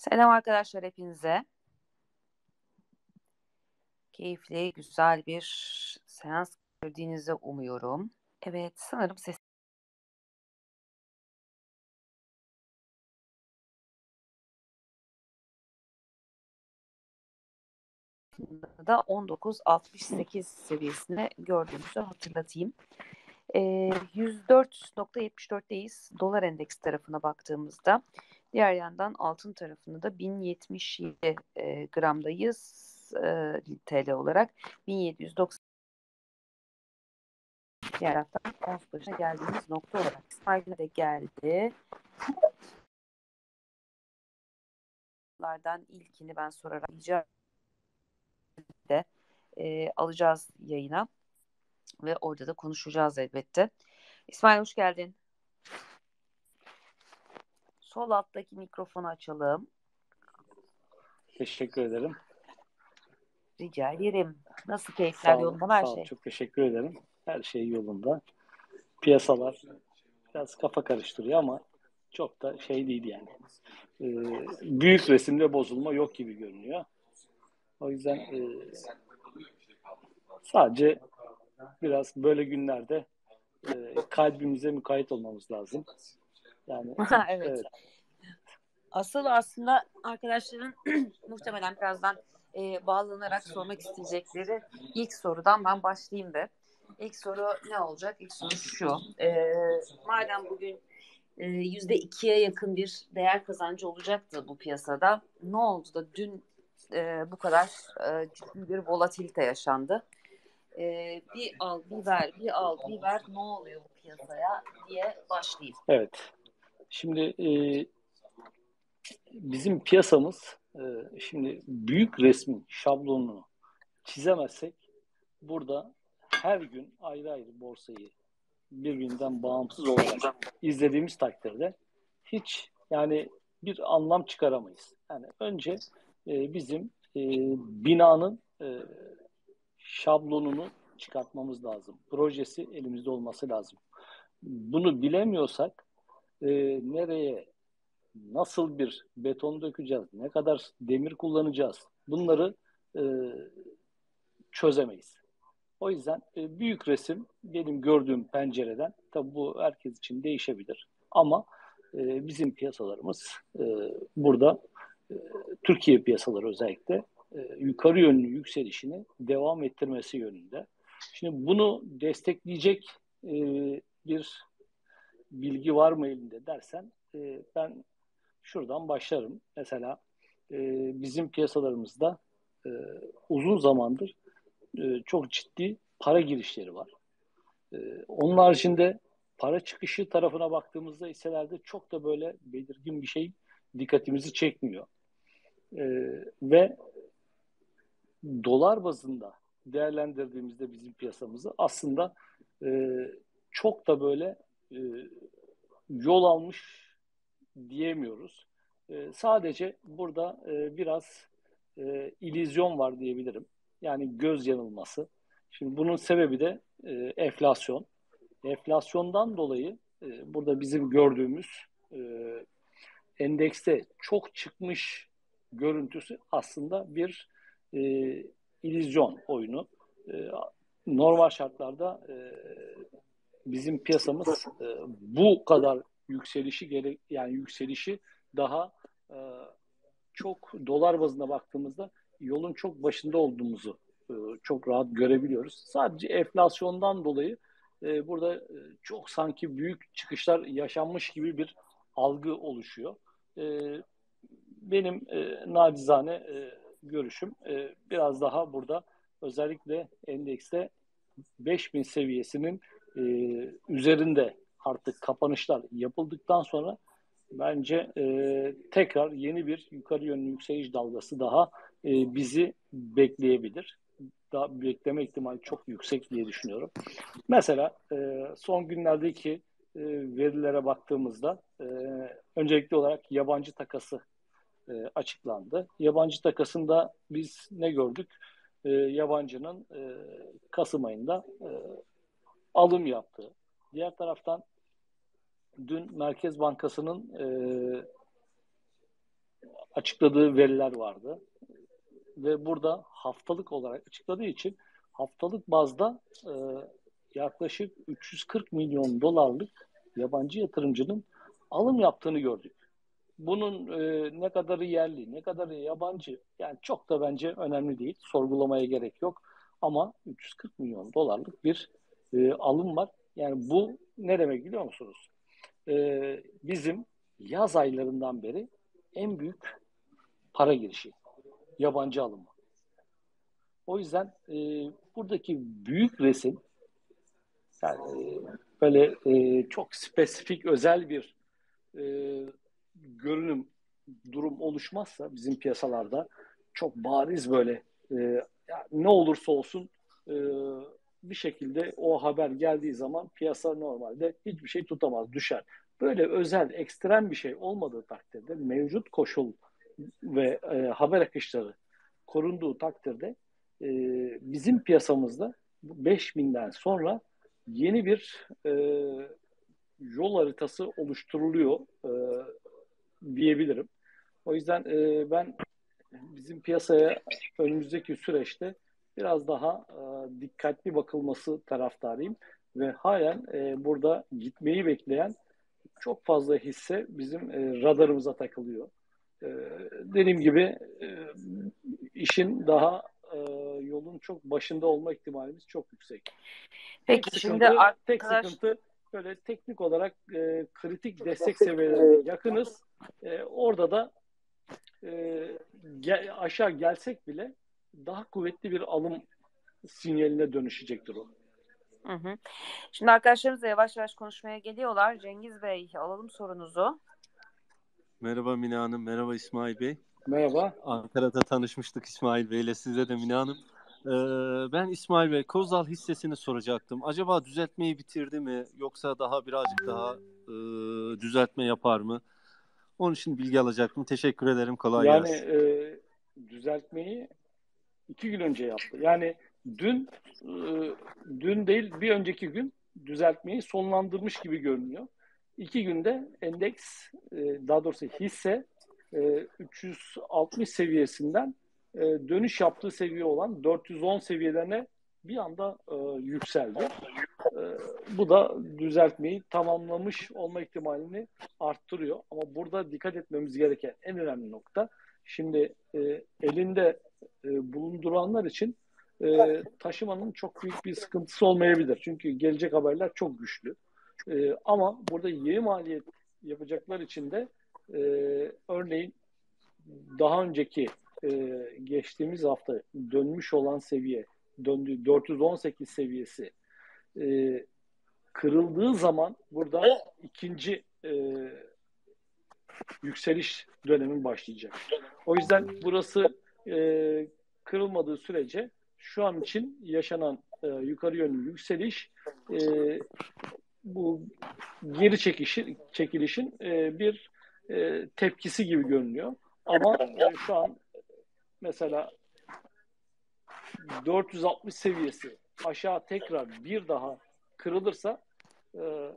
Selam arkadaşlar hepinize. Keyifli, güzel bir seans gördüğünüzü umuyorum. Evet, sanırım ses da 19.68 seviyesine gördüğümüzü hatırlatayım. E, 104.74'teyiz dolar endeks tarafına baktığımızda. Diğer yandan altın tarafında da 1077 e, gramdayız e, TL olarak. 1790 diğer taraftan ons başına geldiğimiz nokta olarak İsmail'e de geldi. Lardan ilkini ben sorarak rica de e, alacağız yayına ve orada da konuşacağız elbette. İsmail hoş geldin. Sol alttaki mikrofonu açalım. Teşekkür ederim. Rica ederim. Nasıl keyifler yolunda her sağ şey? Çok teşekkür ederim. Her şey yolunda. Piyasalar biraz kafa karıştırıyor ama çok da şey değil yani. Ee, büyük resimde bozulma yok gibi görünüyor. O yüzden e, sadece biraz böyle günlerde e, kalbimize mukayyet olmamız lazım. Yani evet. evet. Asıl aslında arkadaşların muhtemelen birazdan e, bağlanarak sormak isteyecekleri ilk sorudan ben başlayayım be. İlk soru ne olacak? İlk soru şu. E, madem bugün e, yüzde ikiye yakın bir değer kazancı olacaktı bu piyasada. Ne oldu da dün e, bu kadar e, ciddi bir volatilite yaşandı? E, bir al, bir ver, bir al, bir ver. Ne oluyor bu piyasaya diye başlayayım. Evet. Şimdi e, bizim piyasamız e, şimdi büyük resmin şablonunu çizemezsek burada her gün ayrı ayrı borsayı birbirinden bağımsız olarak izlediğimiz takdirde hiç yani bir anlam çıkaramayız. Yani önce e, bizim e, binanın e, şablonunu çıkartmamız lazım. Projesi elimizde olması lazım. Bunu bilemiyorsak e, nereye nasıl bir beton dökeceğiz, ne kadar demir kullanacağız bunları e, çözemeyiz. O yüzden e, büyük resim benim gördüğüm pencereden, tabi bu herkes için değişebilir ama e, bizim piyasalarımız e, burada e, Türkiye piyasaları özellikle e, yukarı yönlü yükselişini devam ettirmesi yönünde. Şimdi bunu destekleyecek e, bir bilgi var mı elinde dersen e, ben şuradan başlarım. Mesela e, bizim piyasalarımızda e, uzun zamandır e, çok ciddi para girişleri var. E, onun haricinde para çıkışı tarafına baktığımızda hisselerde çok da böyle belirgin bir şey dikkatimizi çekmiyor. E, ve dolar bazında değerlendirdiğimizde bizim piyasamızı aslında e, çok da böyle e, yol almış diyemiyoruz. E, sadece burada e, biraz e, ilizyon var diyebilirim. Yani göz yanılması. Şimdi bunun sebebi de enflasyon. Enflasyondan dolayı burada bizim gördüğümüz e, endekste çok çıkmış görüntüsü aslında bir e, illüzyon oyunu. E, normal şartlarda e, bizim piyasamız e, bu kadar yükselişi gerek yani yükselişi daha e, çok dolar bazında baktığımızda yolun çok başında olduğumuzu e, çok rahat görebiliyoruz. Sadece enflasyondan dolayı e, burada e, çok sanki büyük çıkışlar yaşanmış gibi bir algı oluşuyor. E, benim e, nacizane e, görüşüm e, biraz daha burada özellikle endekste 5000 seviyesinin e, üzerinde artık kapanışlar yapıldıktan sonra bence e, tekrar yeni bir yukarı yönlü yükseliş dalgası daha e, bizi bekleyebilir. Daha bekleme ihtimali çok yüksek diye düşünüyorum. Mesela e, son günlerdeki e, verilere baktığımızda e, öncelikli olarak yabancı takası e, açıklandı. Yabancı takasında biz ne gördük? E, yabancının e, Kasım ayında e, alım yaptığı. Diğer taraftan dün Merkez Bankası'nın e, açıkladığı veriler vardı. Ve burada haftalık olarak açıkladığı için haftalık bazda e, yaklaşık 340 milyon dolarlık yabancı yatırımcının alım yaptığını gördük. Bunun e, ne kadarı yerli, ne kadarı yabancı yani çok da bence önemli değil. Sorgulamaya gerek yok. Ama 340 milyon dolarlık bir e, alım var. Yani bu ne demek biliyor musunuz? E, bizim yaz aylarından beri en büyük para girişi. Yabancı alımı. O yüzden e, buradaki büyük resim yani e, böyle e, çok spesifik özel bir e, görünüm durum oluşmazsa bizim piyasalarda çok bariz böyle e, ne olursa olsun e, bir şekilde o haber geldiği zaman piyasa normalde hiçbir şey tutamaz, düşer. Böyle özel, ekstrem bir şey olmadığı takdirde mevcut koşul ve e, haber akışları korunduğu takdirde e, bizim piyasamızda 5000'den sonra yeni bir e, yol haritası oluşturuluyor e, diyebilirim. O yüzden e, ben bizim piyasaya önümüzdeki süreçte biraz daha e, dikkatli bakılması taraftarıyım ve halen e, burada gitmeyi bekleyen çok fazla hisse bizim e, radarımıza takılıyor. E, dediğim gibi e, işin daha e, yolun çok başında olma ihtimalimiz çok yüksek. Peki tek şimdi sıkıntı, arkadaş... tek sıkıntı böyle teknik olarak e, kritik destek seviyelerine yakınız. E, orada da e, gel, aşağı gelsek bile daha kuvvetli bir alım sinyaline dönüşecektir o. Hı hı. Şimdi arkadaşlarımız da yavaş yavaş konuşmaya geliyorlar. Cengiz Bey alalım sorunuzu. Merhaba Mine Hanım, merhaba İsmail Bey. Merhaba. Ankara'da tanışmıştık İsmail Bey ile size de Mine Hanım. Ee, ben İsmail Bey Kozal hissesini soracaktım. Acaba düzeltmeyi bitirdi mi yoksa daha birazcık daha e, düzeltme yapar mı? Onun için bilgi alacaktım. Teşekkür ederim. Kolay yani, gelsin. Yani e, düzeltmeyi iki gün önce yaptı. Yani dün e, dün değil bir önceki gün düzeltmeyi sonlandırmış gibi görünüyor. İki günde endeks e, daha doğrusu hisse e, 360 seviyesinden e, dönüş yaptığı seviye olan 410 seviyelerine bir anda e, yükseldi. E, bu da düzeltmeyi tamamlamış olma ihtimalini arttırıyor. Ama burada dikkat etmemiz gereken en önemli nokta şimdi e, elinde e, bulunduranlar için e, taşımanın çok büyük bir sıkıntısı olmayabilir. Çünkü gelecek haberler çok güçlü. E, ama burada yeni maliyet yapacaklar için de e, örneğin daha önceki e, geçtiğimiz hafta dönmüş olan seviye döndüğü 418 seviyesi e, kırıldığı zaman burada ikinci e, yükseliş dönemi başlayacak. O yüzden burası e, kırılmadığı sürece şu an için yaşanan e, yukarı yönlü yükseliş e, bu geri çekişi, çekilişin e, bir e, tepkisi gibi görünüyor. Ama e, şu an mesela 460 seviyesi aşağı tekrar bir daha kırılırsa e,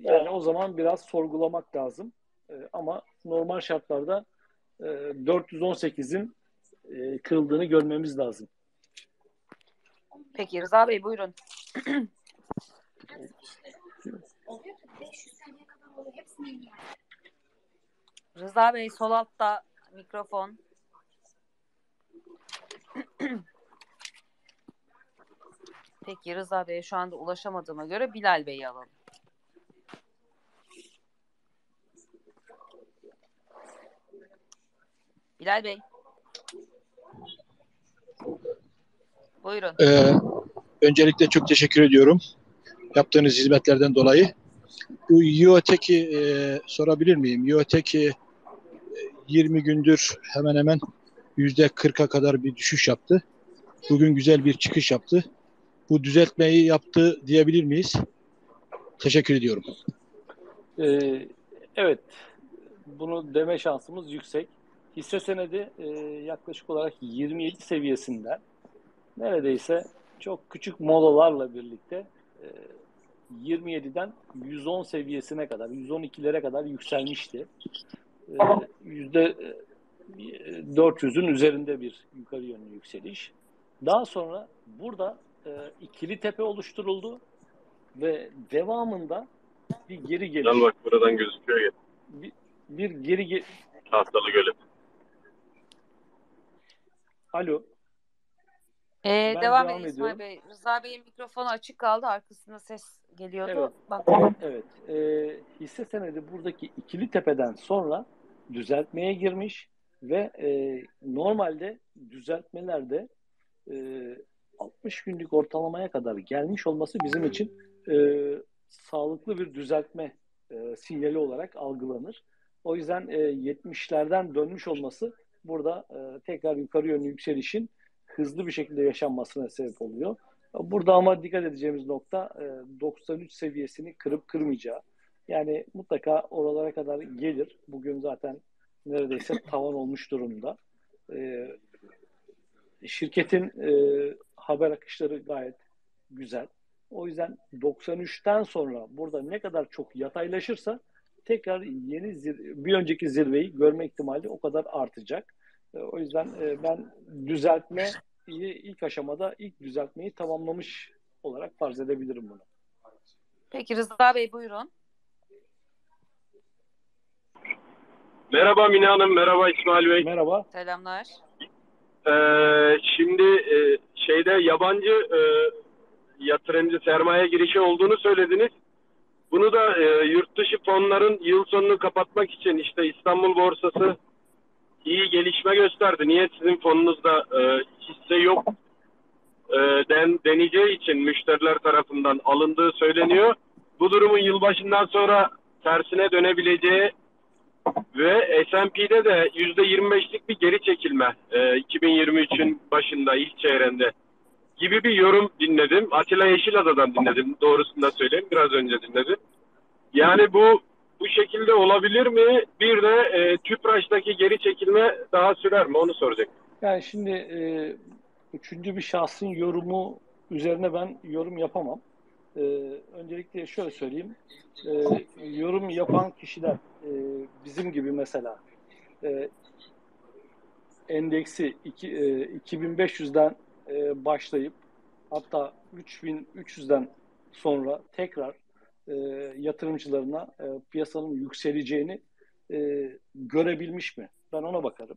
yani o zaman biraz sorgulamak lazım. E, ama normal şartlarda e, 418'in e, kırıldığını görmemiz lazım. Peki Rıza Bey buyurun. Rıza Bey sol altta mikrofon. Peki Rıza Bey'e şu anda ulaşamadığıma göre Bilal Bey'i alalım. Bilal Bey. Buyurun. Ee, öncelikle çok teşekkür ediyorum yaptığınız hizmetlerden dolayı. Bu Yotek'i e, sorabilir miyim? Yotek'i 20 gündür hemen hemen yüzde 40'a kadar bir düşüş yaptı. Bugün güzel bir çıkış yaptı. Bu düzeltmeyi yaptı diyebilir miyiz? Teşekkür ediyorum. Ee, evet, bunu deme şansımız yüksek. Hisse senedi e, yaklaşık olarak 27 seviyesinden neredeyse çok küçük molalarla birlikte e, 27'den 110 seviyesine kadar, 112'lere kadar yükselmişti. E, yüzde 400'ün üzerinde bir yukarı yönlü yükseliş. Daha sonra burada e, ikili tepe oluşturuldu ve devamında bir geri geliş. Lan bak buradan gözüküyor ya. Bir, bir geri ge- Tahtalı Gölü. Ee, Alo. Ben devam, devam edin İsmail. Bey. Rıza Bey'in mikrofonu açık kaldı. Arkasında ses geliyordu. Evet. Bak. Evet. E, hisse senedi buradaki ikili tepeden sonra düzeltmeye girmiş ve e, normalde düzeltmelerde e, 60 günlük ortalamaya kadar gelmiş olması bizim için e, sağlıklı bir düzeltme e, sinyali olarak algılanır. O yüzden e, 70'lerden dönmüş olması burada e, tekrar yukarı yönlü yükselişin hızlı bir şekilde yaşanmasına sebep oluyor. Burada ama dikkat edeceğimiz nokta e, 93 seviyesini kırıp kırmayacağı. Yani mutlaka oralara kadar gelir. Bugün zaten neredeyse tavan olmuş durumda. E, şirketin e, haber akışları gayet güzel. O yüzden 93'ten sonra burada ne kadar çok yataylaşırsa tekrar yeni zir- bir önceki zirveyi görme ihtimali o kadar artacak. E, o yüzden e, ben düzeltme ilk aşamada ilk düzeltmeyi tamamlamış olarak farz edebilirim bunu. Peki Rıza Bey buyurun. Merhaba Mine Hanım, merhaba İsmail Bey. Merhaba. Selamlar. Ee, şimdi e, şeyde yabancı e, yatırımcı sermaye girişi olduğunu söylediniz. Bunu da e, yurt dışı fonların yıl sonunu kapatmak için işte İstanbul borsası iyi gelişme gösterdi. Niye sizin fonunuzda e, hisse yok e, den, deneyeceği için müşteriler tarafından alındığı söyleniyor. Bu durumun yılbaşından sonra tersine dönebileceği ve S&P'de de %25'lik bir geri çekilme e, 2023'ün başında ilk çeyreğinde gibi bir yorum dinledim. Atilla Yeşilada'dan dinledim. Doğrusunu da söyleyeyim. Biraz önce dinledim. Yani bu bu şekilde olabilir mi? Bir de e, TÜPRAŞ'taki geri çekilme daha sürer mi? Onu soracak. Yani şimdi e, üçüncü bir şahsın yorumu üzerine ben yorum yapamam. E, öncelikle şöyle söyleyeyim. E, yorum yapan kişiler e, bizim gibi mesela e, endeksi iki, e, 2500'den e, başlayıp hatta 3300'den sonra tekrar e, yatırımcılarına e, piyasanın yükseleceğini e, görebilmiş mi? Ben ona bakarım.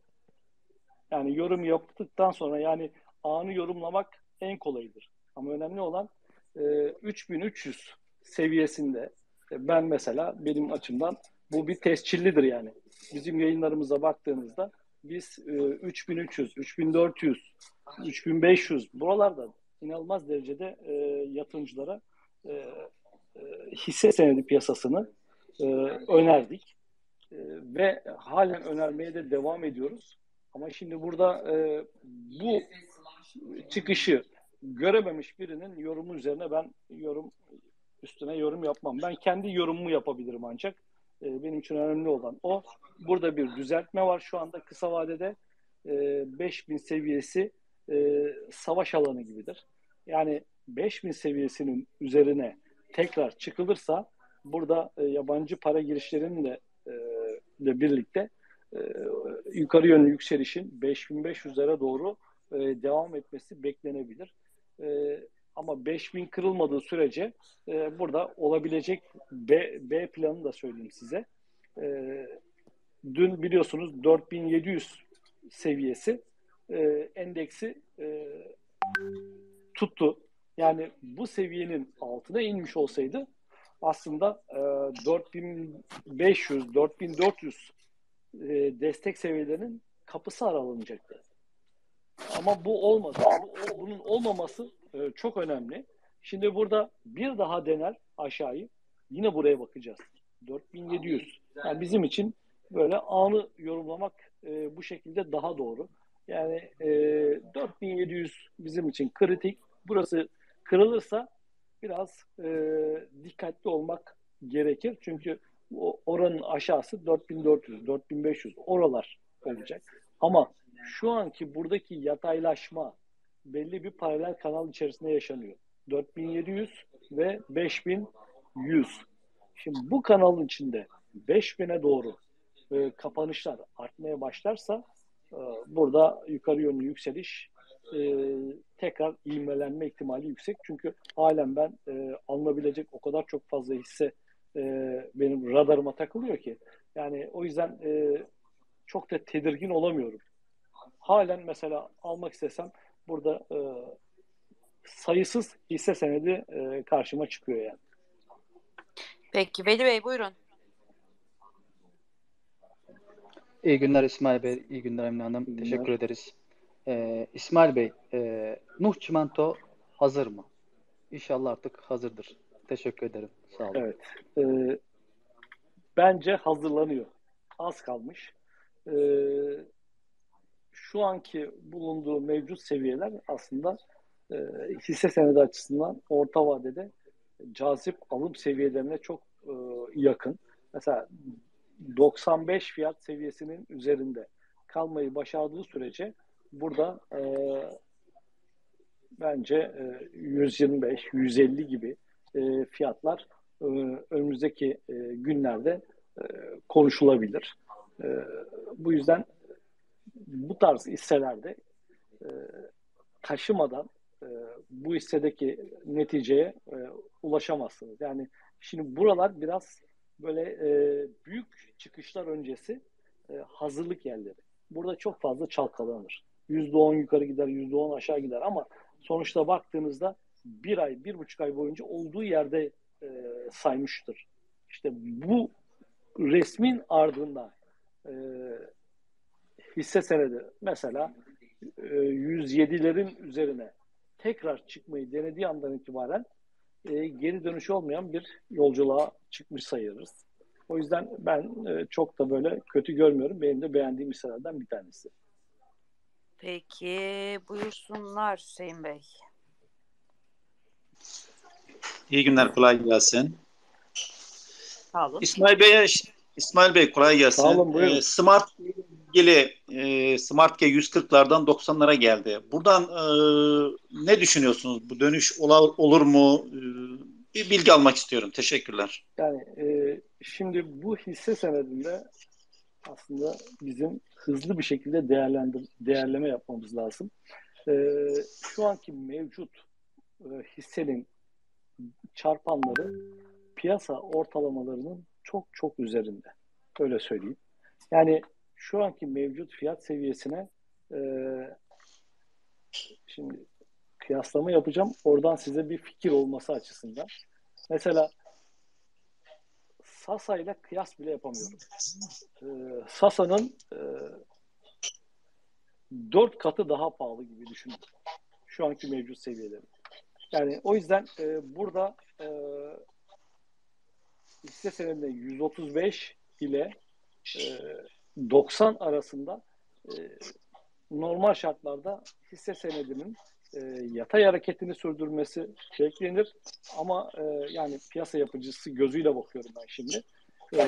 Yani yorum yaptıktan sonra yani anı yorumlamak en kolayıdır. Ama önemli olan e, 3300 seviyesinde e, ben mesela benim açımdan bu bir tescillidir yani. Bizim yayınlarımıza baktığınızda biz e, 3300, 3400, 3500 buralarda inanılmaz derecede e, yatırımcılara e, e, hisse senedi piyasasını e, önerdik. E, ve halen önermeye de devam ediyoruz. Ama şimdi burada e, bu çıkışı görememiş birinin yorumu üzerine ben yorum üstüne yorum yapmam. Ben kendi yorumumu yapabilirim ancak. E, benim için önemli olan o. Burada bir düzeltme var şu anda kısa vadede. E, 5000 seviyesi e, savaş alanı gibidir. Yani 5000 seviyesinin üzerine tekrar çıkılırsa burada e, yabancı para girişlerinin de e, ile birlikte e, yukarı yönlü yükselişin 5500'lere doğru e, devam etmesi beklenebilir. E, ama 5000 kırılmadığı sürece e, burada olabilecek B, B planını da söyleyeyim size. E, dün biliyorsunuz 4700 seviyesi e, endeksi e, tuttu. Yani bu seviyenin altına inmiş olsaydı aslında e, 4500 4400 e, destek seviyelerinin kapısı aralanacaktı. Ama bu olmadı. Bu, bunun olmaması e, çok önemli. Şimdi burada bir daha dener aşağıyı. Yine buraya bakacağız. 4700. Yani bizim için böyle anı yorumlamak e, bu şekilde daha doğru. Yani e, 4700 bizim için kritik. Burası kırılırsa biraz e, dikkatli olmak gerekir. Çünkü oranın aşağısı 4400, 4500 oralar olacak. Ama şu anki buradaki yataylaşma belli bir paralel kanal içerisinde yaşanıyor. 4700 ve 5100. Şimdi bu kanalın içinde 5000'e doğru e, kapanışlar artmaya başlarsa burada yukarı yönlü yükseliş e, tekrar ivmelenme ihtimali yüksek. Çünkü halen ben e, alınabilecek o kadar çok fazla hisse e, benim radarıma takılıyor ki. Yani o yüzden e, çok da tedirgin olamıyorum. Halen mesela almak istesem burada e, sayısız hisse senedi e, karşıma çıkıyor yani. Peki Veli Bey buyurun. İyi günler İsmail Bey, iyi günler Emine Hanım. İyi Teşekkür günler. ederiz. Ee, İsmail Bey, e, Nuh Çimento hazır mı? İnşallah artık hazırdır. Teşekkür ederim. Sağ olun. Evet. E, bence hazırlanıyor. Az kalmış. E, şu anki bulunduğu mevcut seviyeler aslında e, hisse senedi açısından orta vadede cazip alım seviyelerine çok e, yakın. Mesela 95 fiyat seviyesinin üzerinde kalmayı başardığı sürece burada e, bence e, 125, 150 gibi e, fiyatlar e, önümüzdeki e, günlerde e, konuşulabilir. E, bu yüzden bu tarz hisselerde e, taşımadan e, bu hissedeki neticeye e, ulaşamazsınız. Yani şimdi buralar biraz böyle e, büyük çıkışlar öncesi e, hazırlık yerleri. Burada çok fazla çalkalanır. %10 yukarı gider, %10 aşağı gider ama sonuçta baktığınızda bir ay, bir buçuk ay boyunca olduğu yerde e, saymıştır. İşte bu resmin ardından e, hisse senedi mesela e, 107'lerin üzerine tekrar çıkmayı denediği andan itibaren e, geri dönüşü olmayan bir yolculuğa çıkmış sayılırız. O yüzden ben e, çok da böyle kötü görmüyorum. Benim de beğendiğim hisselerden bir tanesi. Peki buyursunlar Hüseyin Bey. İyi günler, kolay gelsin. Sağ olun. İsmail Bey, İsmail Bey kolay gelsin. Sağ olun, buyurun. Ee, Smart ilgili e, Smart G 140'lardan 90'lara geldi. Buradan e, ne düşünüyorsunuz? Bu dönüş ola- olur mu? E, bir bilgi almak istiyorum. Teşekkürler. Yani e, şimdi bu hisse senedinde aslında bizim hızlı bir şekilde değerleme yapmamız lazım. E, şu anki mevcut e, hissenin çarpanları piyasa ortalamalarının çok çok üzerinde. Öyle söyleyeyim. Yani şu anki mevcut fiyat seviyesine e, şimdi kıyaslama yapacağım. Oradan size bir fikir olması açısından. Mesela Sasa ile kıyas bile yapamıyorum. Ee, Sasa'nın e, katı daha pahalı gibi düşünün. Şu anki mevcut seviyeleri. Yani o yüzden e, burada e, hisse senedinde 135 ile e, 90 arasında e, normal şartlarda hisse senedinin e, yatay hareketini sürdürmesi beklenir. Ama e, yani piyasa yapıcısı gözüyle bakıyorum ben şimdi. E,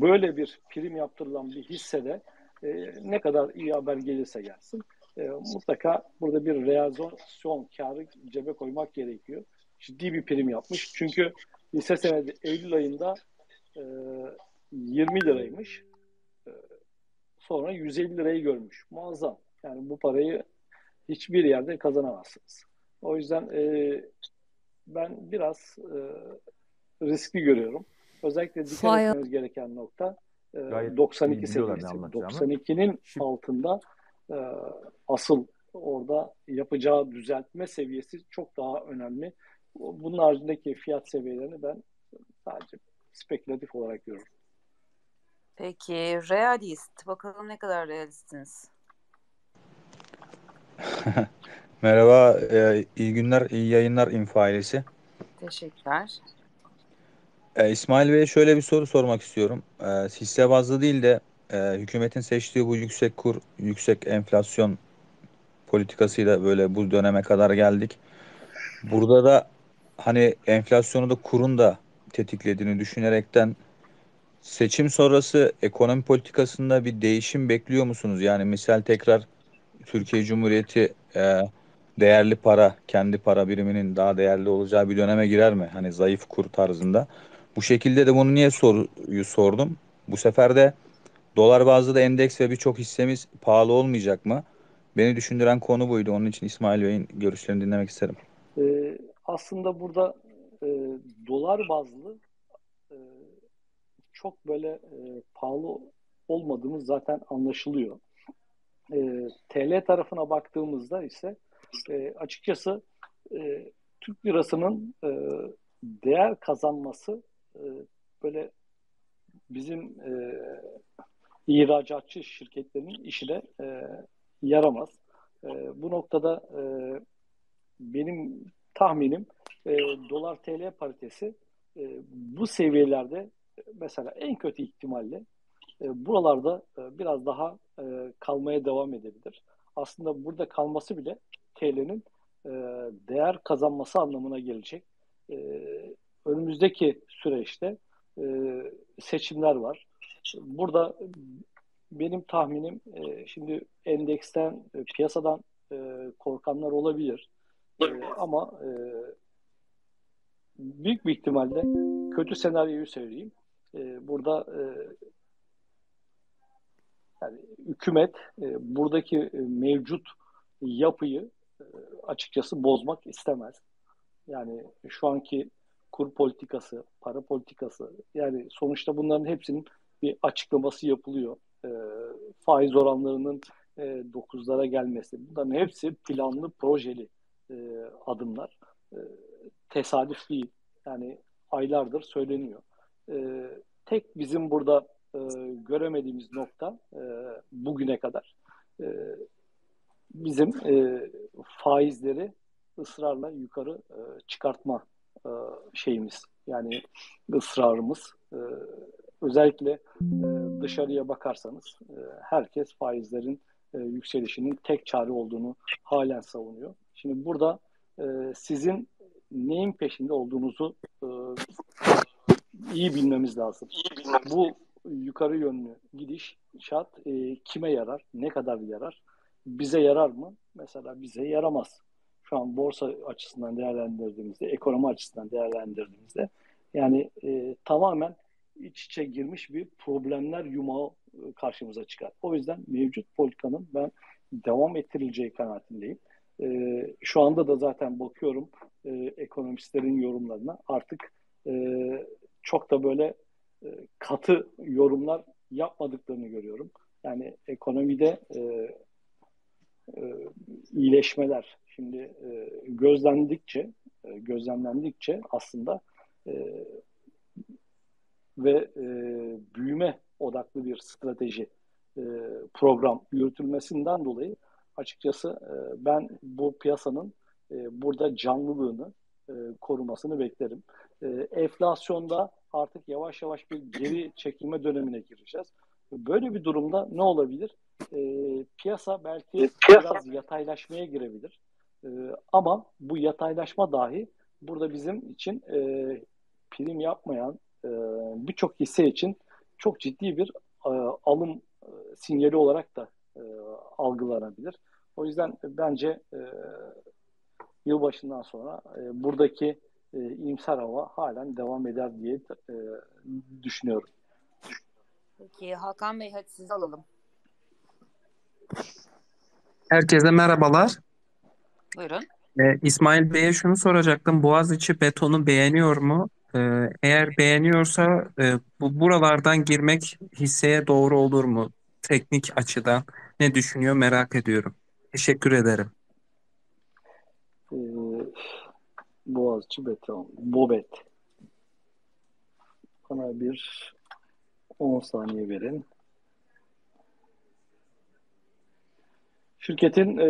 böyle bir prim yaptırılan bir hissede e, ne kadar iyi haber gelirse gelsin e, mutlaka burada bir realizasyon karı cebe koymak gerekiyor. Ciddi bir prim yapmış. Çünkü hisse senedi Eylül ayında e, 20 liraymış. E, sonra 150 lirayı görmüş. Muazzam. Yani bu parayı hiçbir yerde kazanamazsınız. O yüzden e, ben biraz e, riskli görüyorum. Özellikle dikkat Fire. etmemiz gereken nokta e, Gayet 92 iyi biliyorlar ne seviyesi. anlatacağımı. 92'nin Şimdi- altında e, asıl orada yapacağı düzeltme seviyesi çok daha önemli. Bunun haricindeki fiyat seviyelerini ben sadece spekülatif olarak görüyorum. Peki realist. Bakalım ne kadar realistsiniz. Merhaba, e, iyi günler, iyi yayınlar İnfa ailesi. Teşekkürler. E, İsmail Bey'e şöyle bir soru sormak istiyorum. E, hisse bazlı değil de e, hükümetin seçtiği bu yüksek kur, yüksek enflasyon politikasıyla böyle bu döneme kadar geldik. Burada da hani enflasyonu da kurun da tetiklediğini düşünerekten seçim sonrası ekonomi politikasında bir değişim bekliyor musunuz? Yani misal tekrar Türkiye Cumhuriyeti e, değerli para, kendi para biriminin daha değerli olacağı bir döneme girer mi? Hani zayıf kur tarzında. Bu şekilde de bunu niye soruyu sordum? Bu sefer de Dolar bazlı da endeks ve birçok hissemiz pahalı olmayacak mı? Beni düşündüren konu buydu. Onun için İsmail Bey'in görüşlerini dinlemek isterim. Ee, aslında burada e, dolar bazlı çok böyle e, pahalı olmadığımız zaten anlaşılıyor. E, TL tarafına baktığımızda ise e, açıkçası e, Türk lirasının e, değer kazanması e, böyle bizim e, ihracatçı şirketlerin işine e, yaramaz. E, bu noktada e, benim tahminim e, dolar TL paritesi e, bu seviyelerde mesela en kötü ihtimalle e, buralarda e, biraz daha e, kalmaya devam edebilir. Aslında burada kalması bile TL'nin e, değer kazanması anlamına gelecek. E, önümüzdeki süreçte e, seçimler var. Burada benim tahminim e, şimdi endeksten, e, piyasadan e, korkanlar olabilir. E, ama e, büyük bir ihtimalle kötü senaryoyu söyleyeyim. E, burada e, yani hükümet e, buradaki e, mevcut yapıyı e, açıkçası bozmak istemez. Yani şu anki kur politikası, para politikası yani sonuçta bunların hepsinin bir açıklaması yapılıyor. E, faiz oranlarının e, 9'lara gelmesi. Bunların hepsi planlı, projeli e, adımlar. E, tesadüf değil. Yani aylardır söyleniyor. E, tek bizim burada e, göremediğimiz nokta e, bugüne kadar e, bizim e, faizleri ısrarla yukarı e, çıkartma e, şeyimiz yani ısrarımız e, özellikle e, dışarıya bakarsanız e, herkes faizlerin e, yükselişinin tek çare olduğunu halen savunuyor. Şimdi burada e, sizin neyin peşinde olduğunuzu e, iyi bilmemiz lazım. Bu yukarı yönlü gidiş şart e, kime yarar, ne kadar yarar, bize yarar mı? Mesela bize yaramaz. Şu an borsa açısından değerlendirdiğimizde, ekonomi açısından değerlendirdiğimizde yani e, tamamen iç içe girmiş bir problemler yumağı e, karşımıza çıkar. O yüzden mevcut politikanın ben devam ettirileceği kanaatindeyim. E, şu anda da zaten bakıyorum e, ekonomistlerin yorumlarına artık e, çok da böyle e, katı yorumlar yapmadıklarını görüyorum. Yani ekonomide e, e, iyileşmeler şimdi e, gözlendikçe e, gözlemlendikçe aslında e, ve e, büyüme odaklı bir strateji e, program yürütülmesinden dolayı açıkçası e, ben bu piyasanın e, burada canlılığını e, korumasını beklerim. E, enflasyonda artık yavaş yavaş bir geri çekilme dönemine gireceğiz. Böyle bir durumda ne olabilir? E, piyasa belki piyasa. biraz yataylaşmaya girebilir. E, ama bu yataylaşma dahi burada bizim için e, prim yapmayan e, birçok hisse için çok ciddi bir e, alım e, sinyali olarak da e, algılanabilir. O yüzden bence e, yılbaşından sonra e, buradaki e, iyimser hava halen devam eder diye e, düşünüyorum. Peki Hakan Bey hadi sizi alalım. Herkese merhabalar. Buyurun. Ee, İsmail Bey'e şunu soracaktım. Boğaziçi betonu beğeniyor mu? Ee, eğer beğeniyorsa e, bu buralardan girmek hisseye doğru olur mu? Teknik açıdan ne düşünüyor merak ediyorum. Teşekkür ederim. Ee, Boğaziçi beton. Bobet. Bana bir 10 saniye verin. Şirketin e,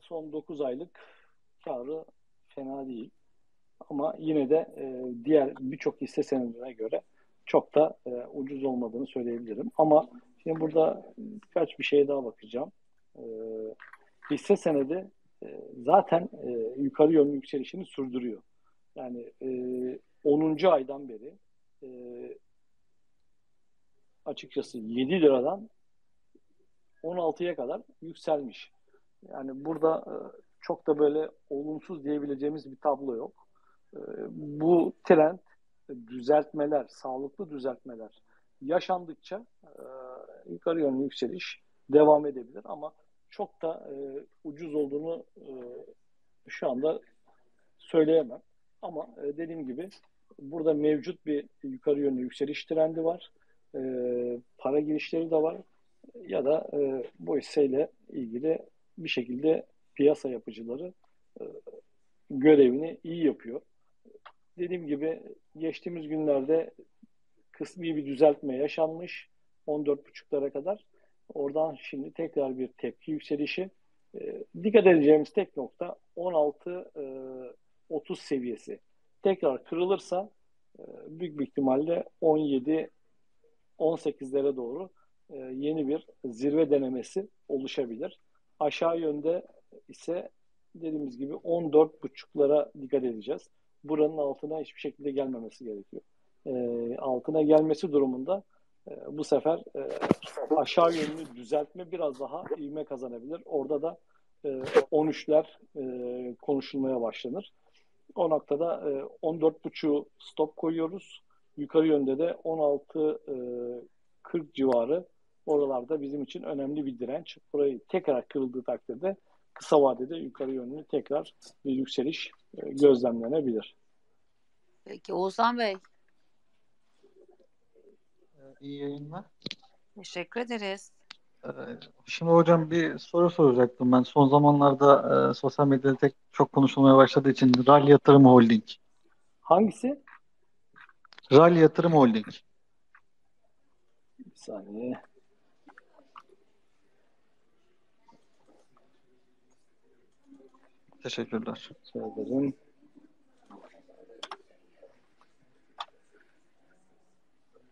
son 9 aylık karı fena değil. Ama yine de e, diğer birçok hisse senedine göre çok da e, ucuz olmadığını söyleyebilirim. Ama şimdi burada birkaç bir şeye daha bakacağım. E, hisse senedi zaten e, yukarı yönlü yükselişini sürdürüyor. Yani e, 10. aydan beri e, açıkçası 7 liradan 16'ya kadar yükselmiş. Yani burada e, çok da böyle olumsuz diyebileceğimiz bir tablo yok. E, bu trend düzeltmeler, sağlıklı düzeltmeler yaşandıkça e, yukarı yönlü yükseliş devam edebilir ama çok da e, ucuz olduğunu e, şu anda söyleyemem. Ama e, dediğim gibi burada mevcut bir yukarı yönlü yükseliş trendi var. E, para girişleri de var. Ya da e, bu hisseyle ilgili bir şekilde piyasa yapıcıları e, görevini iyi yapıyor. Dediğim gibi geçtiğimiz günlerde kısmi bir düzeltme yaşanmış 14.5'lara kadar. Oradan şimdi tekrar bir tepki yükselişi. E, dikkat edeceğimiz tek nokta 16 e, 30 seviyesi. Tekrar kırılırsa e, büyük bir ihtimalle 17 18'lere doğru e, yeni bir zirve denemesi oluşabilir. Aşağı yönde ise dediğimiz gibi 14.5'lara dikkat edeceğiz. Buranın altına hiçbir şekilde gelmemesi gerekiyor. E, altına gelmesi durumunda bu sefer e, aşağı yönlü düzeltme biraz daha ivme kazanabilir. Orada da e, 13'ler e, konuşulmaya başlanır. O noktada e, 14.5'u stop koyuyoruz. Yukarı yönde de 16 e, 40 civarı oralarda bizim için önemli bir direnç. Burayı tekrar kırıldığı takdirde kısa vadede yukarı yönlü tekrar bir yükseliş e, gözlemlenebilir. Peki Oğuzhan Bey. İyi yayınlar. Teşekkür ederiz. Ee, Şimdi hocam bir soru soracaktım ben. Son zamanlarda e, sosyal medyada tek çok konuşulmaya başladığı için RAL Yatırım Holding. Hangisi? RAL Yatırım Holding. Bir saniye. Teşekkürler. Söylerim.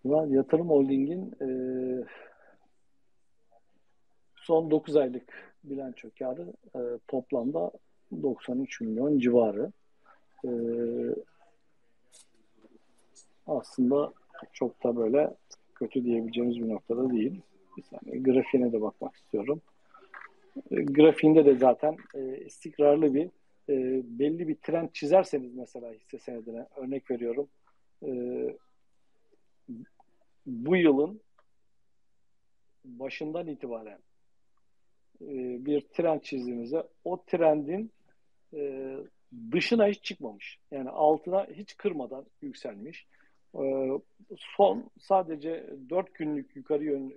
Ulan Yatırım Holding'in e, son 9 aylık bilanço kağıdı e, toplamda 93 milyon civarı. E, aslında çok da böyle kötü diyebileceğimiz bir noktada değil. Bir saniye grafiğine de bakmak istiyorum. E, grafiğinde de zaten e, istikrarlı bir e, belli bir trend çizerseniz mesela hisse senedine örnek veriyorum. E, bu yılın başından itibaren e, bir trend çizdiğimizde o trendin e, dışına hiç çıkmamış. Yani altına hiç kırmadan yükselmiş. E, son sadece 4 günlük yukarı yön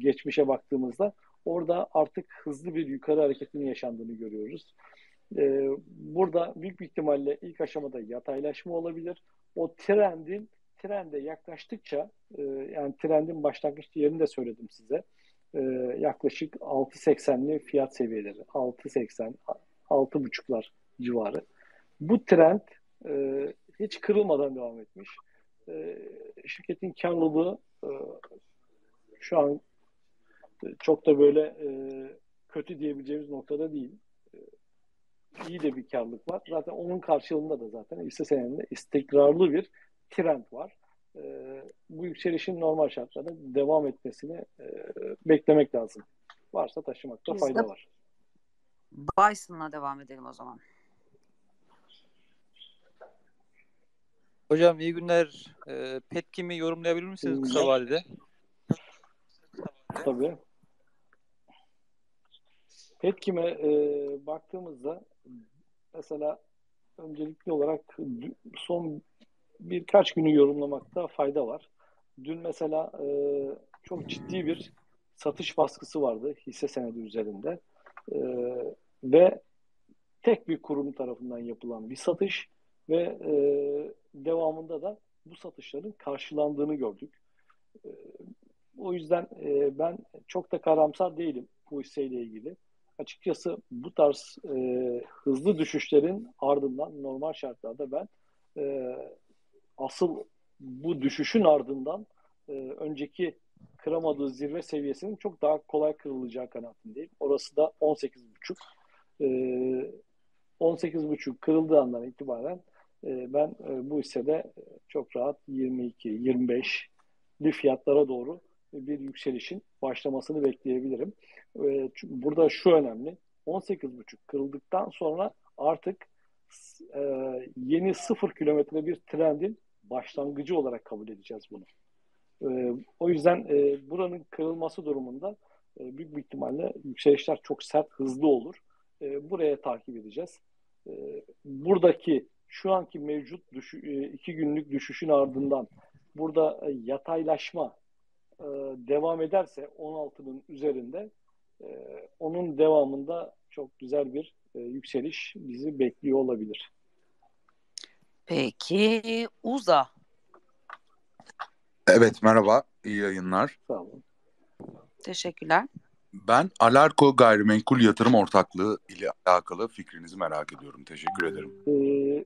geçmişe baktığımızda orada artık hızlı bir yukarı hareketinin yaşandığını görüyoruz. Burada büyük bir ihtimalle ilk aşamada yataylaşma olabilir. O trendin trende yaklaştıkça e, yani trendin başlangıç yerini de söyledim size. E, yaklaşık 6.80'li fiyat seviyeleri. 6.80, 6.5'lar civarı. Bu trend e, hiç kırılmadan devam etmiş. E, şirketin karlılığı e, şu an çok da böyle e, kötü diyebileceğimiz noktada değil. E, iyi de bir karlılık var. Zaten onun karşılığında da zaten hisse senedinde istikrarlı bir trend var. E, bu yükselişin normal şartlarda devam etmesini e, beklemek lazım. Varsa taşımakta Biz fayda de var. Bison'la devam edelim o zaman. Hocam iyi günler. Ee, Petkim'i yorumlayabilir misiniz kısa vadede? Tabii. Petkim'e e, baktığımızda mesela öncelikli olarak son birkaç günü yorumlamakta fayda var. Dün mesela e, çok ciddi bir satış baskısı vardı hisse senedi üzerinde. E, ve tek bir kurum tarafından yapılan bir satış ve e, devamında da bu satışların karşılandığını gördük. E, o yüzden e, ben çok da karamsar değilim bu hisseyle ilgili. Açıkçası bu tarz e, hızlı düşüşlerin ardından normal şartlarda ben e, asıl bu düşüşün ardından e, önceki kıramadığı zirve seviyesinin çok daha kolay kırılacağı kanaatindeyim. Orası da 18,5. E, 18,5 kırıldığı andan itibaren e, ben e, bu hissede çok rahat 22, 25'li fiyatlara doğru bir yükselişin başlamasını bekleyebilirim. E, burada şu önemli. 18,5 kırıldıktan sonra artık e, yeni sıfır kilometre bir trendin başlangıcı olarak kabul edeceğiz bunu. E, o yüzden e, buranın kırılması durumunda e, büyük bir ihtimalle yükselişler çok sert, hızlı olur. E, buraya takip edeceğiz. E, buradaki şu anki mevcut düşü, e, iki günlük düşüşün ardından burada e, yataylaşma e, devam ederse 16'nın üzerinde e, onun devamında çok güzel bir e, yükseliş bizi bekliyor olabilir. Peki UZA. Evet merhaba, iyi yayınlar. Sağ olun. Teşekkürler. Ben Alarko Gayrimenkul Yatırım Ortaklığı ile alakalı fikrinizi merak ediyorum. Teşekkür ederim. Ee,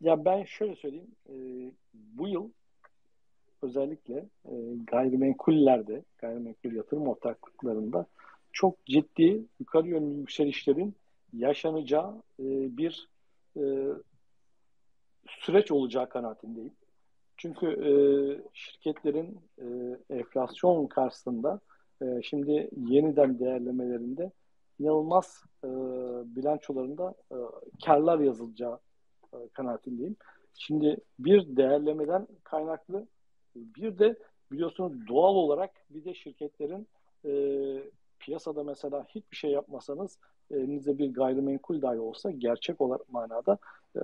ya ben şöyle söyleyeyim. E, bu yıl özellikle e, gayrimenkullerde, gayrimenkul yatırım ortaklıklarında çok ciddi yukarı yönlü yükselişlerin yaşanacağı e, bir e, süreç olacağı kanaatindeyim. Çünkü e, şirketlerin e, enflasyon karşısında e, şimdi yeniden değerlemelerinde inanılmaz e, bilançolarında e, karlar yazılacağı e, kanaatindeyim. Şimdi bir değerlemeden kaynaklı bir de biliyorsunuz doğal olarak bir de şirketlerin e, piyasada mesela hiçbir şey yapmasanız elinizde bir gayrimenkul dahi olsa gerçek olarak manada e,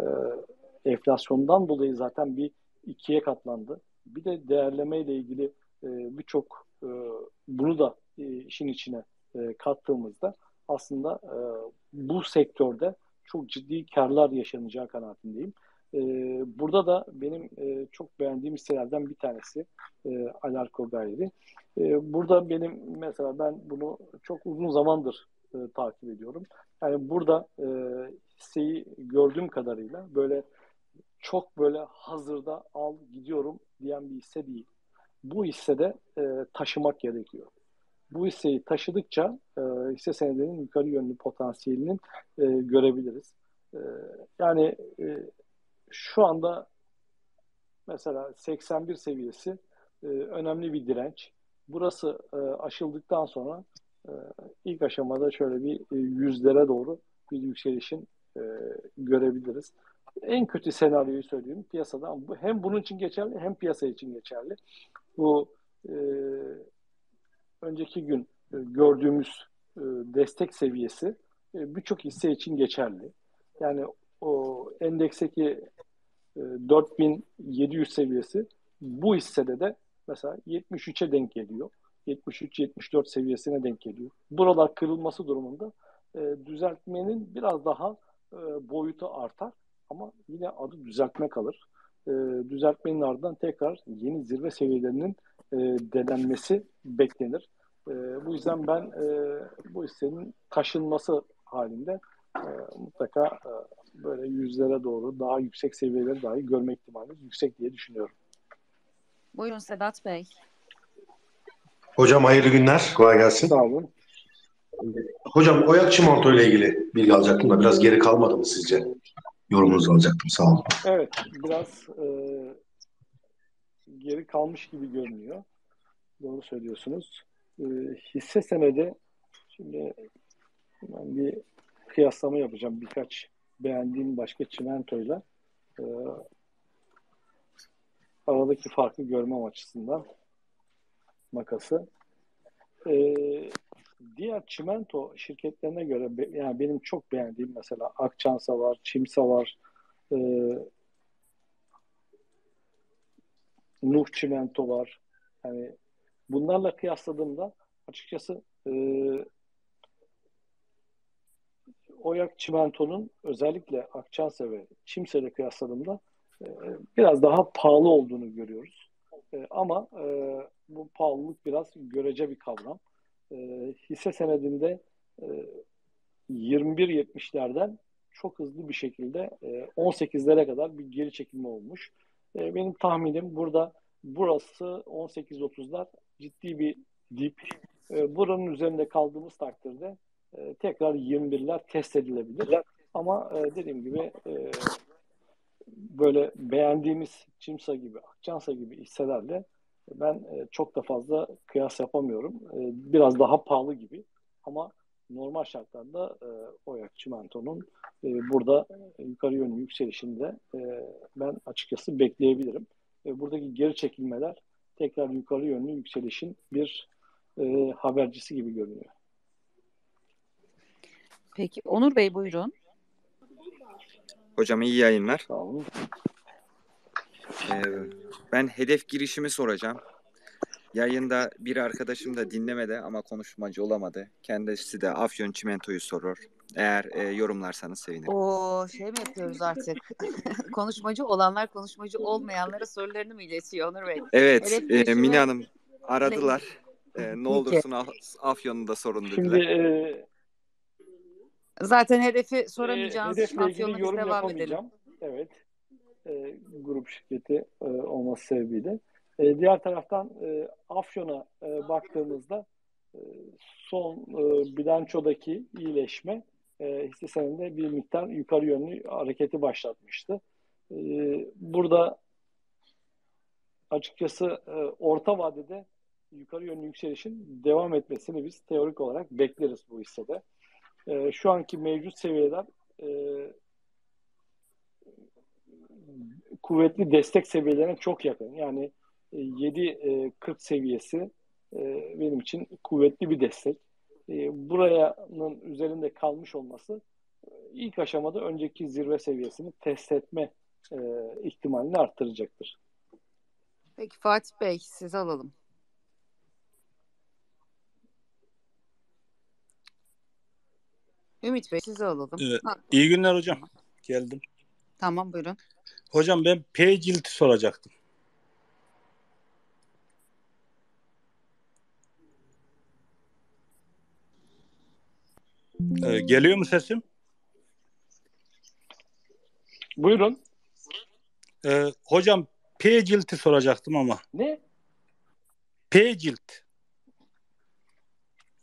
enflasyondan dolayı zaten bir ikiye katlandı. Bir de değerleme ile ilgili e, birçok e, bunu da e, işin içine e, kattığımızda aslında e, bu sektörde çok ciddi karlar yaşanacağı kanaatindeyim. E, burada da benim e, çok beğendiğim hisselerden bir tanesi e, Alarko Gayri. E, burada benim mesela ben bunu çok uzun zamandır e, takip ediyorum. Yani burada e, hisseyi gördüğüm kadarıyla böyle çok böyle hazırda al gidiyorum diyen bir hisse değil. Bu hissede e, taşımak gerekiyor. Bu hisseyi taşıdıkça e, hisse senedinin yukarı yönlü potansiyelinin e, görebiliriz. E, yani e, şu anda mesela 81 seviyesi e, önemli bir direnç. Burası e, aşıldıktan sonra e, ilk aşamada şöyle bir e, yüzlere doğru bir yükselişin e, görebiliriz. En kötü senaryoyu söyleyeyim piyasada. Hem bunun için geçerli hem piyasa için geçerli. Bu e, önceki gün e, gördüğümüz e, destek seviyesi e, birçok hisse için geçerli. Yani o endeksteki 4700 seviyesi bu hissede de mesela 73'e denk geliyor. 73-74 seviyesine denk geliyor. Buralar kırılması durumunda düzeltmenin biraz daha boyutu artar ama yine adı düzeltme kalır. düzeltmenin ardından tekrar yeni zirve seviyelerinin denenmesi beklenir. bu yüzden ben bu hissenin taşınması halinde mutlaka böyle yüzlere doğru daha yüksek seviyeleri dahi görme ihtimalimiz yüksek diye düşünüyorum. Buyurun Sedat Bey. Hocam hayırlı günler. Kolay gelsin. Sağ olun. Hocam Oyak Çimento ile ilgili bilgi alacaktım da biraz geri kalmadı mı sizce? Yorumunuzu alacaktım. Sağ olun. Evet. Biraz e, geri kalmış gibi görünüyor. Doğru söylüyorsunuz. E, hisse senedi şimdi ben bir kıyaslama yapacağım birkaç beğendiğim başka çimentoyla e, aradaki farkı görmem açısından makası. E, diğer çimento şirketlerine göre yani benim çok beğendiğim mesela Akçansa var, Çimsa var, e, Nuh Çimento var. Yani bunlarla kıyasladığımda açıkçası e, Oyak Çimento'nun özellikle Akçansa ve Çimse'yle kıyasladığımda e, biraz daha pahalı olduğunu görüyoruz. E, ama e, bu pahalılık biraz görece bir kavram. E, hisse senedinde e, 21.70'lerden çok hızlı bir şekilde e, 18'lere kadar bir geri çekilme olmuş. E, benim tahminim burada burası 18.30'lar ciddi bir dip. E, buranın üzerinde kaldığımız takdirde e, tekrar 21'ler test edilebilir. Ama e, dediğim gibi e, böyle beğendiğimiz Çimsa gibi, Akçansa gibi hisselerle ben e, çok da fazla kıyas yapamıyorum. E, biraz daha pahalı gibi ama normal şartlarda e, Oyak Çimento'nun burada yukarı yönlü yükselişinde ben açıkçası bekleyebilirim. buradaki geri çekilmeler tekrar yukarı yönlü yükselişin bir habercisi gibi görünüyor. Peki Onur Bey buyurun. Hocam iyi yayınlar. Sağ olun. Ee, ben hedef girişimi soracağım. Yayında bir arkadaşım da dinlemedi ama konuşmacı olamadı. Kendisi de Afyon Çimento'yu sorur. Eğer e, yorumlarsanız sevinirim. O şey mi yapıyoruz artık? konuşmacı olanlar konuşmacı olmayanlara sorularını mı iletiyor Onur Bey? Evet, Hedef e, girişimi- Mine Hanım aradılar. E, ne olursun Af- Afyon'u da sorun dediler. Şimdi e, Zaten hedefi e, soramayacağınız için hedefle ilgili yorum devam edelim. Evet. E, grup şirketi e, olması sebebiyle. E, diğer taraftan e, Afyon'a e, baktığımızda e, son e, bilançodaki iyileşme e, hisse senedinde bir miktar yukarı yönlü hareketi başlatmıştı. E, burada açıkçası e, orta vadede yukarı yönlü yükselişin devam etmesini biz teorik olarak bekleriz bu hissede. E, şu anki mevcut seviyeler e, kuvvetli destek seviyelerine çok yakın. Yani e, 7.40 seviyesi e, benim için kuvvetli bir destek. E, Buranın üzerinde kalmış olması e, ilk aşamada önceki zirve seviyesini test etme e, ihtimalini arttıracaktır. Peki Fatih Bey sizi alalım. Ümit Bey sizi alalım. Evet. Ha, İyi günler hocam. Geldim. tamam buyurun. Hocam ben P cilti soracaktım. Ee, geliyor mu sesim? Buyurun. Ee, hocam P cilti soracaktım ama. Ne? P cilt.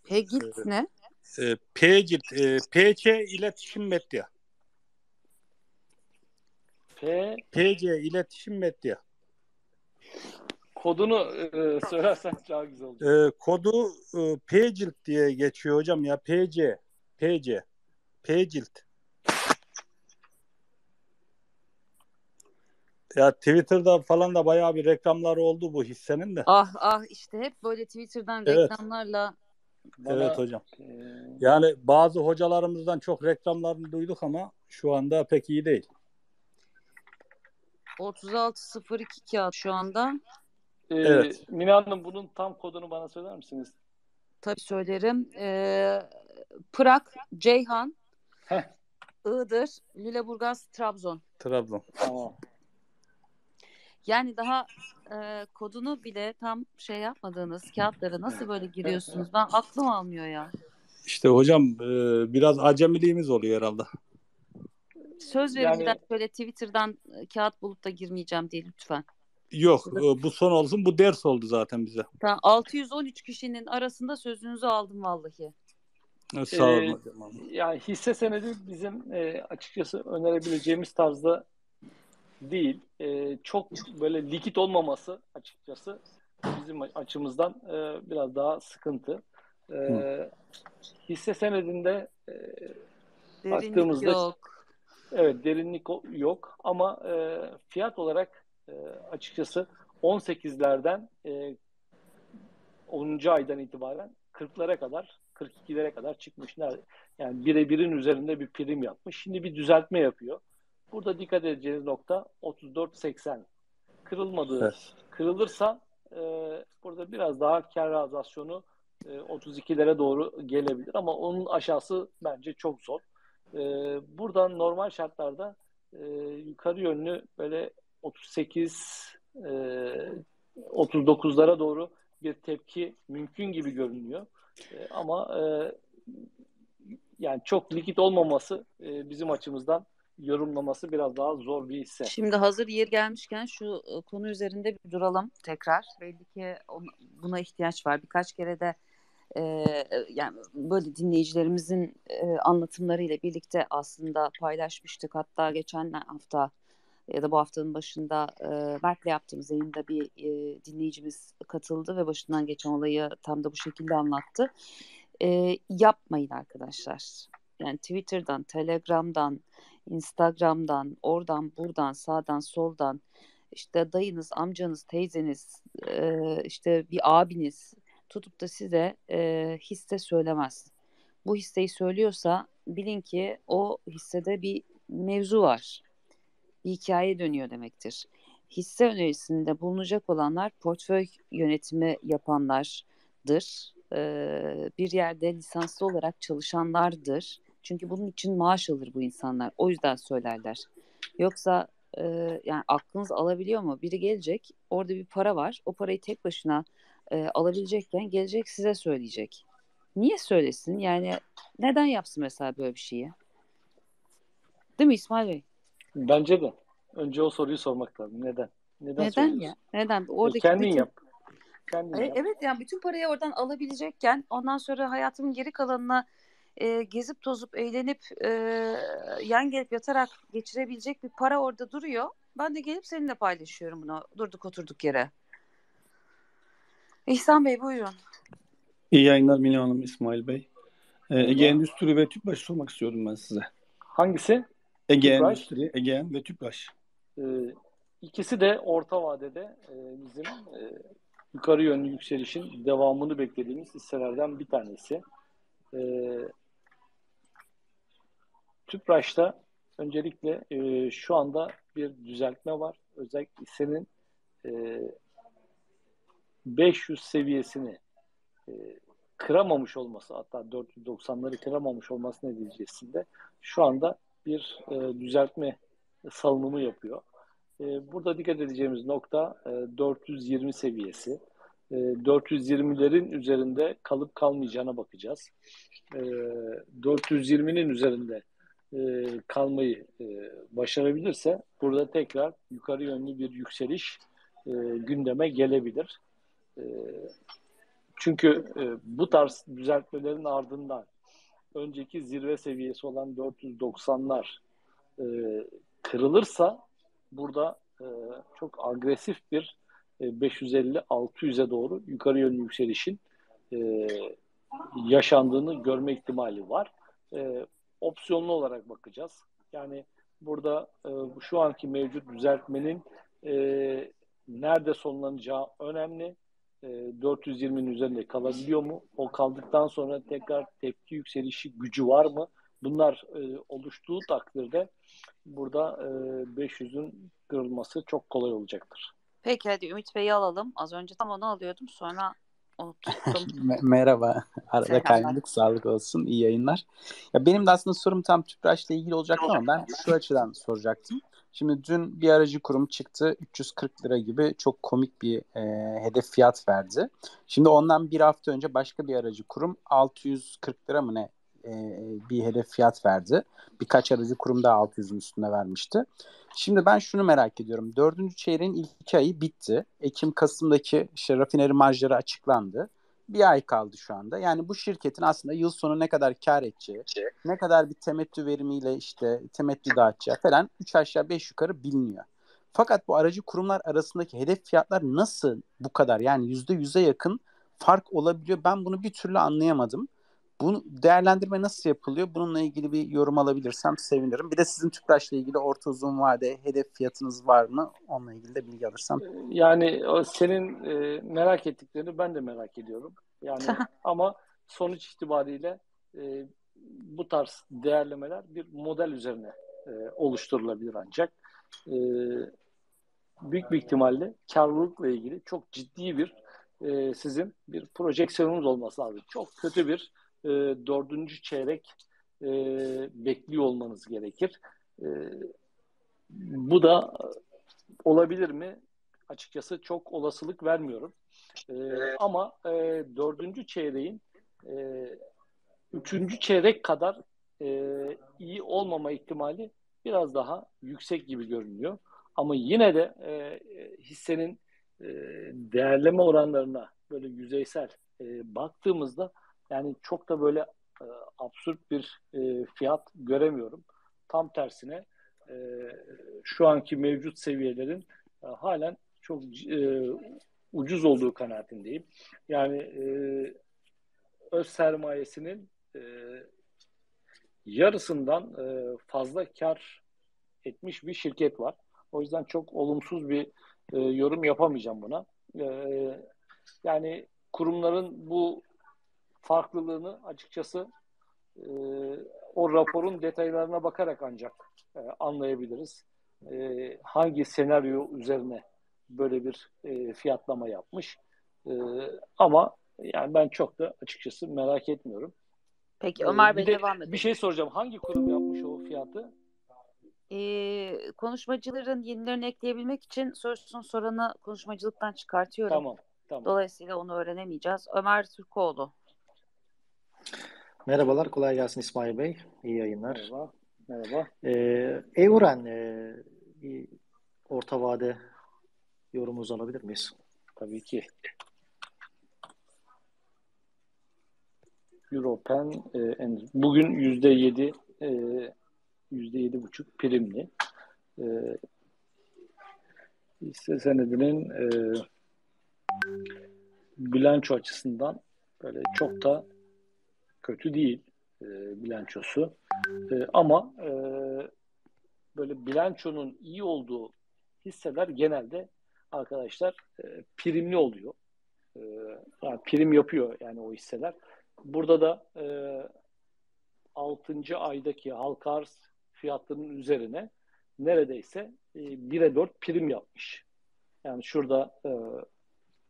Pegit ne? Ee, P cilt. E, PC iletişim medya. P PC iletişim medya. kodunu e, söylersen daha güzel olur. Ee, kodu e, P cilt diye geçiyor hocam ya. PC. PC. P cilt. Ya Twitter'da falan da bayağı bir reklamları oldu bu hissenin de. Ah ah işte hep böyle Twitter'dan Evet. reklamlarla Bana, Evet hocam. e, Yani bazı hocalarımızdan çok reklamlarını duyduk ama şu anda pek iyi değil. 36.02 kağıt şu anda. e, Evet. Mine Hanım bunun tam kodunu bana söyler misiniz? Tabii söylerim. Ee, Prag, Ceyhan, Heh. Iğdır, Lüleburgaz, Trabzon. Trabzon. Tamam. Yani daha e, kodunu bile tam şey yapmadığınız kağıtlara nasıl böyle giriyorsunuz? Ben aklım almıyor ya. İşte hocam e, biraz acemiliğimiz oluyor herhalde. Söz verin Yani- bir daha böyle Twitter'dan e, kağıt bulup da girmeyeceğim diye lütfen. Yok bu son olsun bu ders oldu zaten bize. Tamam, 613 kişinin arasında sözünüzü aldım vallahi. E, Sağ olun Ee, hocam. Yani hisse senedi bizim e, açıkçası önerebileceğimiz tarzda değil. E, çok böyle likit olmaması açıkçası bizim açımızdan e, biraz daha sıkıntı. E, hisse senedinde e, Derinlik baktığımızda yok. Evet derinlik yok ama e, fiyat olarak e, açıkçası 18'lerden e, 10. aydan itibaren 40'lara kadar 42'lere kadar çıkmış. Yani birebirin üzerinde bir prim yapmış. Şimdi bir düzeltme yapıyor. Burada dikkat edeceğiniz nokta 34.80. Kırılmadığı, Evet. kırılırsa e, burada biraz daha kar realizasyonu e, 32'lere doğru gelebilir ama onun aşağısı bence çok zor. E, buradan normal şartlarda e, yukarı yönlü böyle 38 e, 39'lara doğru bir tepki mümkün gibi görünüyor. E, ama e, yani çok likit olmaması e, bizim açımızdan yorumlaması biraz daha zor bir hisse. Şimdi hazır yer gelmişken şu e, konu üzerinde bir duralım tekrar. Belli ki on- buna ihtiyaç var. Birkaç kere de e, yani böyle dinleyicilerimizin e, anlatımlarıyla birlikte aslında paylaşmıştık. Hatta geçen hafta ya da bu haftanın başında e, Berk'le yaptığımız yayında bir e, dinleyicimiz katıldı ve başından geçen olayı tam da bu şekilde anlattı. E, yapmayın arkadaşlar. Yani Twitter'dan, Telegram'dan, Instagram'dan, oradan, buradan, sağdan, soldan işte dayınız, amcanız, teyzeniz, e, işte bir abiniz tutup da size e, hisse söylemez. Bu hisseyi söylüyorsa bilin ki o hissede bir mevzu var. Bir hikaye dönüyor demektir. Hisse önerisinde bulunacak olanlar portföy yönetimi yapanlardır. Ee, bir yerde lisanslı olarak çalışanlardır. Çünkü bunun için maaş alır bu insanlar. O yüzden söylerler. Yoksa e, yani aklınız alabiliyor mu? Biri gelecek, orada bir para var. O parayı tek başına e, alabilecekken gelecek size söyleyecek. Niye söylesin? Yani neden yapsın mesela böyle bir şeyi? Değil mi İsmail Bey? Bence de. Önce o soruyu sormak lazım. Neden? Neden, Neden ya? Neden? Oradaki Kendin bütün... yap. Kendin E, yap. evet yani bütün parayı oradan alabilecekken ondan sonra hayatımın geri kalanına e, gezip tozup eğlenip e, yan gelip yatarak geçirebilecek bir para orada duruyor. Ben de gelip seninle paylaşıyorum bunu durduk oturduk yere. İhsan Bey buyurun. İyi yayınlar Mine Hanım, İsmail Bey. Ee, Ege Endüstri ve Tüpraş sormak istiyorum ben size. Hangisi? Ege Tüpraş. Endüstri, Egean ve Tüpraş. Ee, ikisi de orta vadede e, bizim e, yukarı yönlü yükselişin devamını beklediğimiz hisselerden bir tanesi. Ee, Tüpraş'ta öncelikle e, şu anda bir düzeltme var. Özellikle hissenin e, 500 seviyesini e, kıramamış olması hatta 490'ları kıramamış olması neticesinde şu anda bir e, düzeltme salınımı yapıyor. E, burada dikkat edeceğimiz nokta e, 420 seviyesi. E, 420'lerin üzerinde kalıp kalmayacağına bakacağız. E, 420'nin üzerinde e, kalmayı e, başarabilirse burada tekrar yukarı yönlü bir yükseliş e, gündeme gelebilir. E, çünkü e, bu tarz düzeltmelerin ardından önceki zirve seviyesi olan 490'lar e, kırılırsa burada e, çok agresif bir e, 550-600'e doğru yukarı yönlü yükselişin yaşandığını görme ihtimali var. Opsiyonlu olarak bakacağız. Yani burada şu anki mevcut düzeltmenin nerede sonlanacağı önemli. E, 420'nin üzerinde kalabiliyor mu? O kaldıktan sonra tekrar tepki yükselişi gücü var mı? Bunlar e, oluştuğu takdirde burada e, 500'ün kırılması çok kolay olacaktır. Peki hadi Ümit Bey'i alalım. Az önce tam onu alıyordum sonra unuttum. Me- Merhaba. Arada kaynadık. Sağlık olsun. İyi yayınlar. Ya benim de aslında sorum tam Tüpraş'la ilgili olacaktı ama ben şu açıdan soracaktım. Şimdi dün bir aracı kurum çıktı. 340 lira gibi çok komik bir e, hedef fiyat verdi. Şimdi ondan bir hafta önce başka bir aracı kurum 640 lira mı ne e, bir hedef fiyat verdi. Birkaç aracı kurum da 600'ün üstünde vermişti. Şimdi ben şunu merak ediyorum. Dördüncü çeyreğin ilk iki ayı bitti. Ekim-Kasım'daki işte rafineri marjları açıklandı. Bir ay kaldı şu anda. Yani bu şirketin aslında yıl sonu ne kadar kar edeceği, ne kadar bir temettü verimiyle işte temettü dağıtacağı falan 3 aşağı 5 yukarı biliniyor. Fakat bu aracı kurumlar arasındaki hedef fiyatlar nasıl bu kadar yani %100'e yakın fark olabiliyor? Ben bunu bir türlü anlayamadım. Bu değerlendirme nasıl yapılıyor? Bununla ilgili bir yorum alabilirsem sevinirim. Bir de sizin Tüpraş'la ilgili orta uzun vade hedef fiyatınız var mı? Onunla ilgili de bilgi alırsam. Yani senin e, merak ettiklerini ben de merak ediyorum. Yani ama sonuç itibariyle e, bu tarz değerlemeler bir model üzerine e, oluşturulabilir ancak e, büyük bir ihtimalle karlılıkla ilgili çok ciddi bir e, sizin bir projeksiyonunuz olması lazım. Çok kötü bir e, dördüncü çeyrek e, bekliyor olmanız gerekir. E, bu da olabilir mi? Açıkçası çok olasılık vermiyorum. E, ama e, dördüncü çeyreğin e, üçüncü çeyrek kadar e, iyi olmama ihtimali biraz daha yüksek gibi görünüyor. Ama yine de e, hissenin e, değerleme oranlarına böyle yüzeysel e, baktığımızda yani çok da böyle e, absürt bir e, fiyat göremiyorum. Tam tersine e, şu anki mevcut seviyelerin e, halen çok e, ucuz olduğu kanaatindeyim. Yani e, öz sermayesinin e, yarısından e, fazla kar etmiş bir şirket var. O yüzden çok olumsuz bir e, yorum yapamayacağım buna. E, yani kurumların bu farklılığını açıkçası e, o raporun detaylarına bakarak ancak e, anlayabiliriz. E, hangi senaryo üzerine böyle bir e, fiyatlama yapmış. E, ama yani ben çok da açıkçası merak etmiyorum. Peki E, Ömer Bey de devam edelim. bir şey soracağım. Hangi kurum yapmış o fiyatı? Ee, konuşmacıların yenilerini ekleyebilmek için sorusunu soranı konuşmacılıktan çıkartıyorum. Tamam. Tamam. Dolayısıyla onu öğrenemeyeceğiz. Ömer Türkoğlu. Merhabalar, kolay gelsin İsmail Bey. İyi yayınlar. Merhaba. Merhaba. Ee, Euren, e, bir orta vade yorumunuzu alabilir miyiz? Tabii ki. Europen e, bugün yüzde yedi e, yüzde yedi buçuk primli. E, hisse senedinin e, bilanço açısından böyle çok da kötü değil e, bilançosu. E, ama e, böyle bilançonun iyi olduğu hisseler genelde arkadaşlar e, primli oluyor. E, yani prim yapıyor yani o hisseler. Burada da e, 6. aydaki halka arz fiyatlarının üzerine neredeyse e, 1'e 4 prim yapmış. Yani şurada e,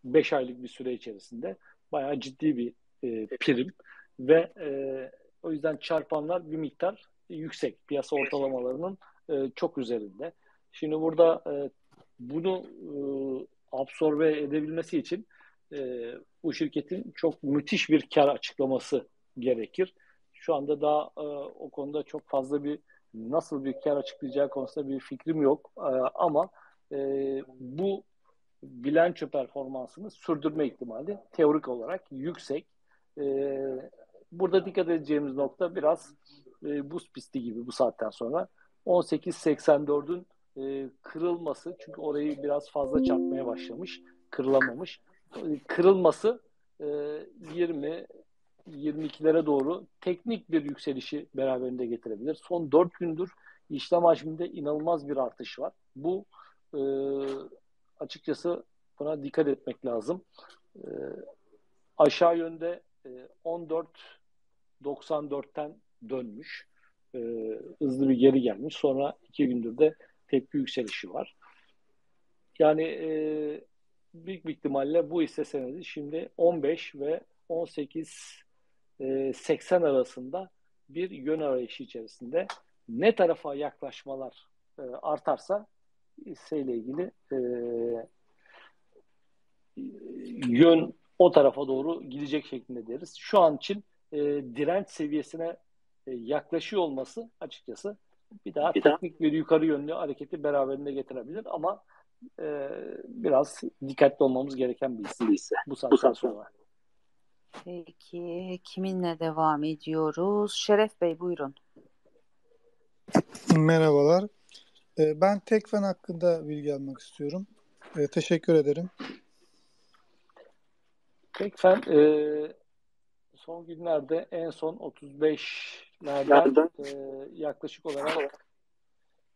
5 aylık bir süre içerisinde bayağı ciddi bir e, prim ve e, o yüzden çarpanlar bir miktar yüksek. Piyasa ortalamalarının e, çok üzerinde. Şimdi burada e, bunu e, absorbe edebilmesi için e, bu şirketin çok müthiş bir kar açıklaması gerekir. Şu anda daha e, o konuda çok fazla bir nasıl bir kar açıklayacağı konusunda bir fikrim yok. E, ama e, bu bilanço performansını sürdürme ihtimali teorik olarak yüksek. E, burada dikkat edeceğimiz nokta biraz e, buz pisti gibi bu saatten sonra. 18.84'ün e, kırılması çünkü orayı biraz fazla çarpmaya başlamış, kırılamamış. E, Kırılması e, 20 22'lere doğru teknik bir yükselişi beraberinde getirebilir. Son 4 gündür işlem hacminde inanılmaz bir artış var. Bu e, açıkçası buna dikkat etmek lazım. E, aşağı yönde e, 14.94'ten dönmüş. E, hızlı bir geri gelmiş. Sonra 2 gündür de tek bir yükselişi var. Yani e, büyük bir ihtimalle bu hisse senedi şimdi 15 ve 18 e, 80 arasında bir yön arayışı içerisinde ne tarafa yaklaşmalar e, artarsa hisseyle ilgili e, yön o tarafa doğru gidecek şeklinde deriz. Şu an için e, direnç seviyesine e, yaklaşıyor olması açıkçası bir daha teknik bir yukarı yönlü hareketi beraberinde getirebilir ama e, biraz dikkatli olmamız gereken bir hisse bu saatten sonra. Peki kiminle devam ediyoruz? Şeref Bey buyurun. Merhabalar. Ee, Ben Tekfen hakkında bilgi almak istiyorum. Ee, Teşekkür ederim. Tekfen e, son günlerde en son 35'lerden e, yaklaşık olarak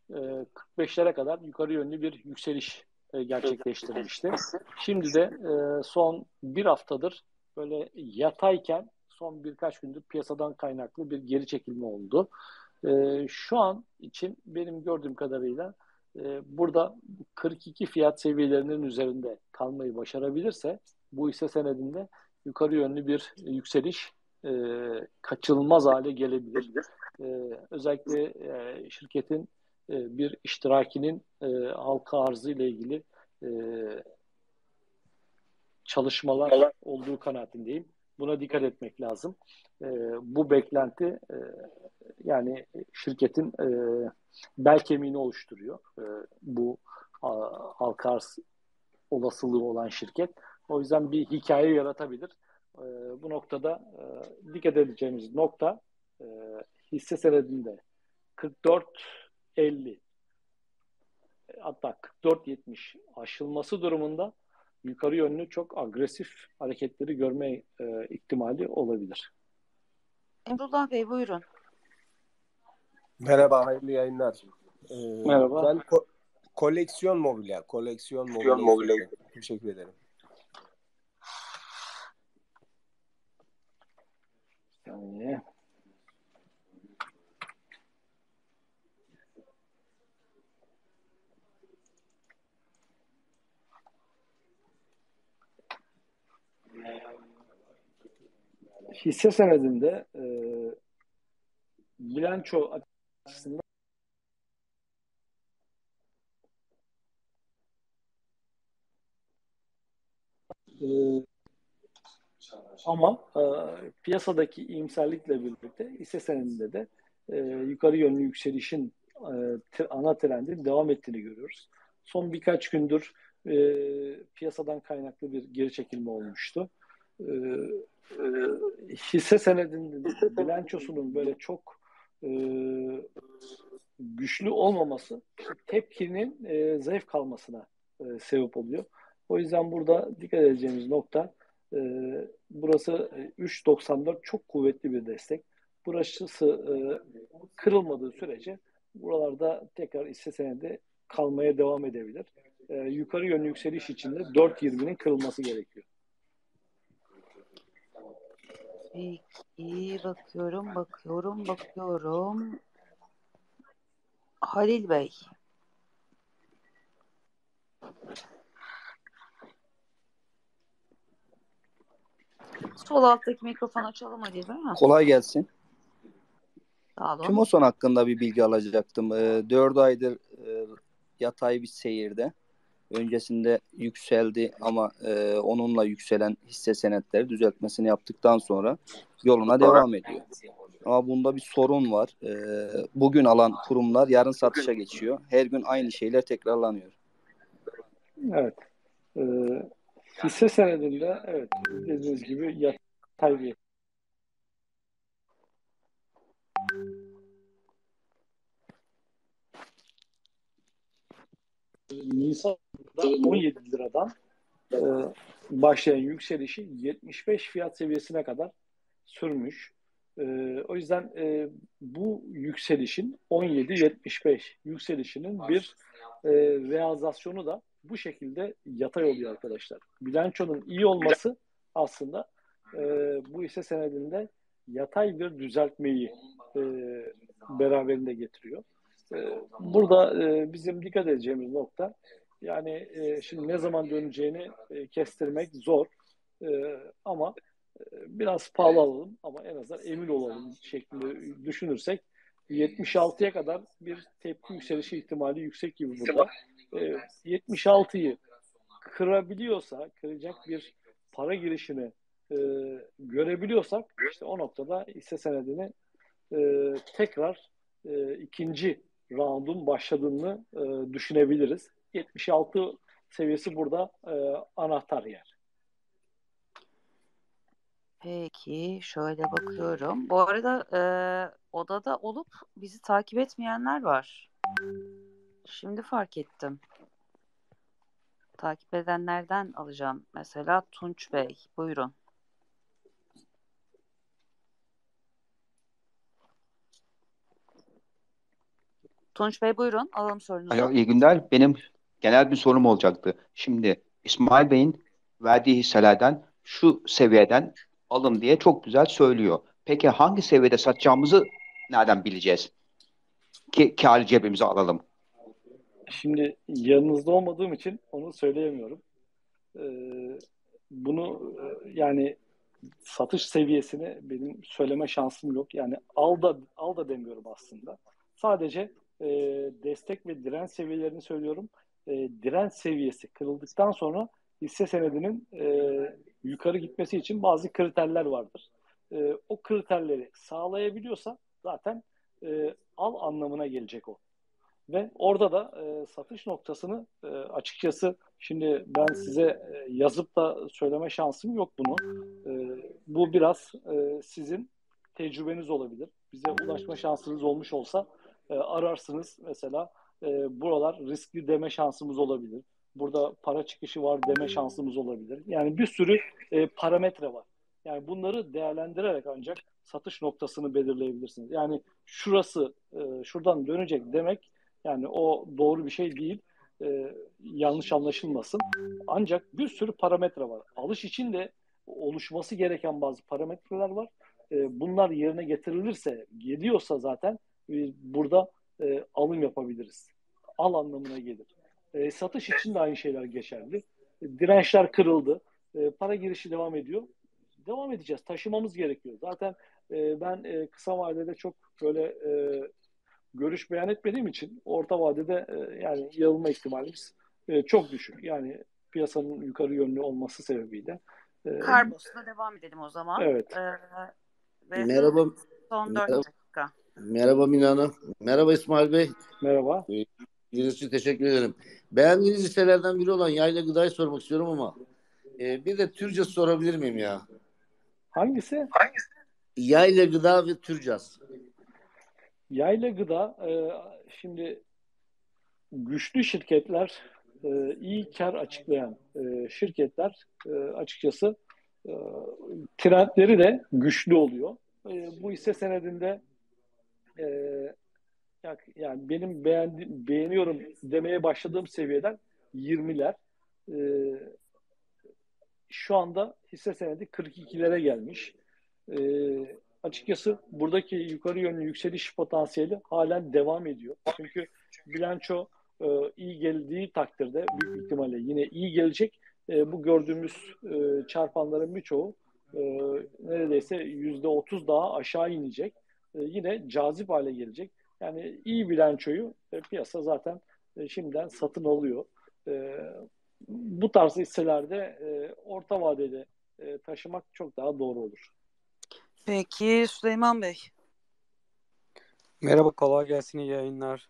e, 45'lere kadar yukarı yönlü bir yükseliş e, gerçekleştirmişti. Şimdi de e, son bir haftadır böyle yatayken son birkaç gündür piyasadan kaynaklı bir geri çekilme oldu. E, şu an için benim gördüğüm kadarıyla e, burada 42 fiyat seviyelerinin üzerinde kalmayı başarabilirse bu hisse senedinde yukarı yönlü bir yükseliş e, kaçınılmaz hale gelebilir. E, özellikle e, şirketin e, bir iştirakinin e, halka arzı ile ilgili e, çalışmalar olduğu kanaatindeyim. Buna dikkat etmek lazım. E, bu beklenti e, yani şirketin e, bel kemiğini oluşturuyor. E, bu a, halka arz olasılığı olan şirket. O yüzden bir hikaye yaratabilir. E, bu noktada e, dikkat edeceğimiz nokta e, hisse senedinde 44.50 hatta 44.70 aşılması durumunda yukarı yönlü çok agresif hareketleri görme e, ihtimali olabilir. Emrullah Bey buyurun. Merhaba, hayırlı yayınlar. Ee, Merhaba. Ben ko- koleksiyon mobilya. Koleksiyon mobilya. Teşekkür ederim. Saniye. Hisse senedinde e, bilanço açısından e, ama e, piyasadaki iyimserlikle birlikte hisse senedinde de e, yukarı yönlü yükselişin e, ana trendin devam ettiğini görüyoruz. Son birkaç gündür e, piyasadan kaynaklı bir geri çekilme olmuştu. E, e, hisse senedinin bilançosunun böyle çok e, güçlü olmaması tepkinin e, zayıf kalmasına e, sebep oluyor. O yüzden burada dikkat edeceğimiz nokta e, burası e, 3.94 çok kuvvetli bir destek. Burası e, kırılmadığı sürece buralarda tekrar hisse senedi kalmaya devam edebilir. E, yukarı yönlü yükseliş için de 4.20'nin kırılması gerekiyor. Peki bakıyorum, bakıyorum, bakıyorum. Halil Bey. Sol alttaki mikrofonu açalım hadi değil mi? Kolay gelsin. Sağ olun. Tümoson hakkında bir bilgi alacaktım. Ee, 4 aydır e, yatay bir seyirde. Öncesinde yükseldi ama e, onunla yükselen hisse senetleri düzeltmesini yaptıktan sonra yoluna devam ediyor. Ama bunda bir sorun var. E, bugün alan kurumlar yarın satışa geçiyor. Her gün aynı şeyler tekrarlanıyor. Evet. E, hisse senedinde evet dediğiniz gibi yatay bir Nisan'da 17 liradan e, başlayan yükselişi 75 fiyat seviyesine kadar sürmüş. E, o yüzden e, bu yükselişin 17-75 yükselişinin bir e, realizasyonu da bu şekilde yatay oluyor arkadaşlar. Bilançonun iyi olması aslında e, bu hisse senedinde yatay bir düzeltmeyi e, beraberinde getiriyor. E, burada e, bizim dikkat edeceğimiz nokta yani e, şimdi ne zaman döneceğini e, kestirmek zor E, ama e, biraz pahalı alalım ama en azından emin olalım şeklinde düşünürsek 76'ya kadar bir tepki yükselişi ihtimali yüksek gibi burada. E, 76'yı kırabiliyorsa, kıracak bir para girişini e, görebiliyorsak işte o noktada hisse senedini e, tekrar e, ikinci roundun başladığını e, düşünebiliriz. 76 seviyesi burada e, anahtar yer. Peki şöyle bakıyorum. Bu arada e, odada olup bizi takip etmeyenler var. Şimdi fark ettim. Takip edenlerden alacağım. Mesela Tunç Bey. Buyurun. Tunç Bey buyurun. Alalım sorunuzu. Alo, iyi günler. Benim genel bir sorum olacaktı. Şimdi İsmail Bey'in verdiği hisselerden şu seviyeden alın diye çok güzel söylüyor. Peki hangi seviyede satacağımızı nereden bileceğiz? Ki kârı cebimize alalım. Şimdi yanınızda olmadığım için onu söyleyemiyorum. Ee, bunu e, yani satış seviyesini benim söyleme şansım yok. Yani al da al da demiyorum aslında. Sadece e, destek ve direnç seviyelerini söylüyorum. E, direnç seviyesi kırıldıktan sonra hisse senedinin e, yukarı gitmesi için bazı kriterler vardır. E, o kriterleri sağlayabiliyorsa zaten e, al anlamına gelecek o. Ve orada da e, satış noktasını e, açıkçası şimdi ben size e, yazıp da söyleme şansım yok bunu. E, bu biraz e, sizin tecrübeniz olabilir. Bize ulaşma şansınız olmuş olsa e, ararsınız mesela e, buralar riskli deme şansımız olabilir. Burada para çıkışı var deme şansımız olabilir. Yani bir sürü e, parametre var. Yani bunları değerlendirerek ancak satış noktasını belirleyebilirsiniz. Yani şurası e, şuradan dönecek demek yani o doğru bir şey değil. e, yanlış anlaşılmasın. Ancak bir sürü parametre var. Alış için de oluşması gereken bazı parametreler var. E, bunlar yerine getirilirse, geliyorsa zaten e, burada e, alım yapabiliriz. Al anlamına gelir. E, satış için de aynı şeyler geçerli. E, dirençler kırıldı. E, para girişi devam ediyor. Devam edeceğiz. Taşımamız gerekiyor. Zaten e, ben e, kısa vadede çok böyle e, görüş beyan etmediğim için orta vadede e, yani yığılma ihtimalimiz e, çok düşük. Yani piyasanın yukarı yönlü olması sebebiyle. E, Karbos'la devam edelim o zaman. Evet. Ee, ve Merhaba. Son 4 Merhaba. dakika. Merhaba Mine Hanım. Merhaba İsmail Bey. Merhaba. İlginiz için teşekkür ederim. Beğendiğiniz hisselerden biri olan yayla gıdayı sormak istiyorum ama e, bir de Türcas sorabilir miyim ya? Hangisi? Hangisi? Yayla gıda ve Türcas. Yayla gıda e, şimdi güçlü şirketler e, iyi kar açıklayan e, şirketler e, açıkçası e, trendleri de güçlü oluyor. E, bu hisse senedinde e, yani benim beğendi, beğeniyorum demeye başladığım seviyeden 20'ler e, şu anda hisse senedi 42'lere gelmiş. E, açıkçası buradaki yukarı yönlü yükseliş potansiyeli halen devam ediyor. Çünkü bilanço e, iyi geldiği takdirde büyük ihtimalle yine iyi gelecek. E, bu gördüğümüz e, çarpanların birçoğu e, neredeyse yüzde otuz daha aşağı inecek. E, yine cazip hale gelecek. Yani iyi bilançoyu e, piyasa zaten e, şimdiden satın alıyor. E, bu tarz hisselerde e, orta vadede e, taşımak çok daha doğru olur. Peki Süleyman Bey. Merhaba, kolay gelsin, iyi yayınlar.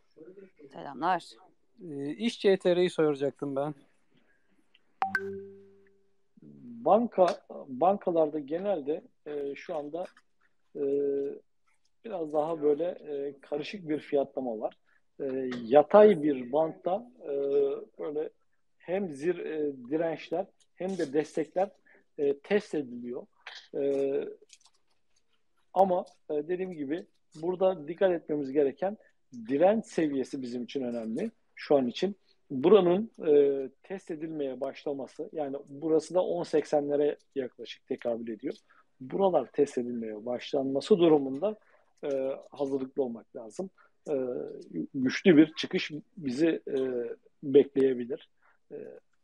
Selamlar. Ee, İş CTR'yi soracaktım ben. Banka bankalarda genelde e, şu anda e, biraz daha böyle e, karışık bir fiyatlama var. E, yatay bir bantta e, böyle hem zir e, dirençler hem de destekler e, test ediliyor. E, ama e, dediğim gibi burada dikkat etmemiz gereken direnç seviyesi bizim için önemli şu an için. Buranın e, test edilmeye başlaması yani burası da 10.80'lere yaklaşık tekabül ediyor. Buralar test edilmeye başlanması durumunda e, hazırlıklı olmak lazım. E, güçlü bir çıkış bizi e, bekleyebilir. E,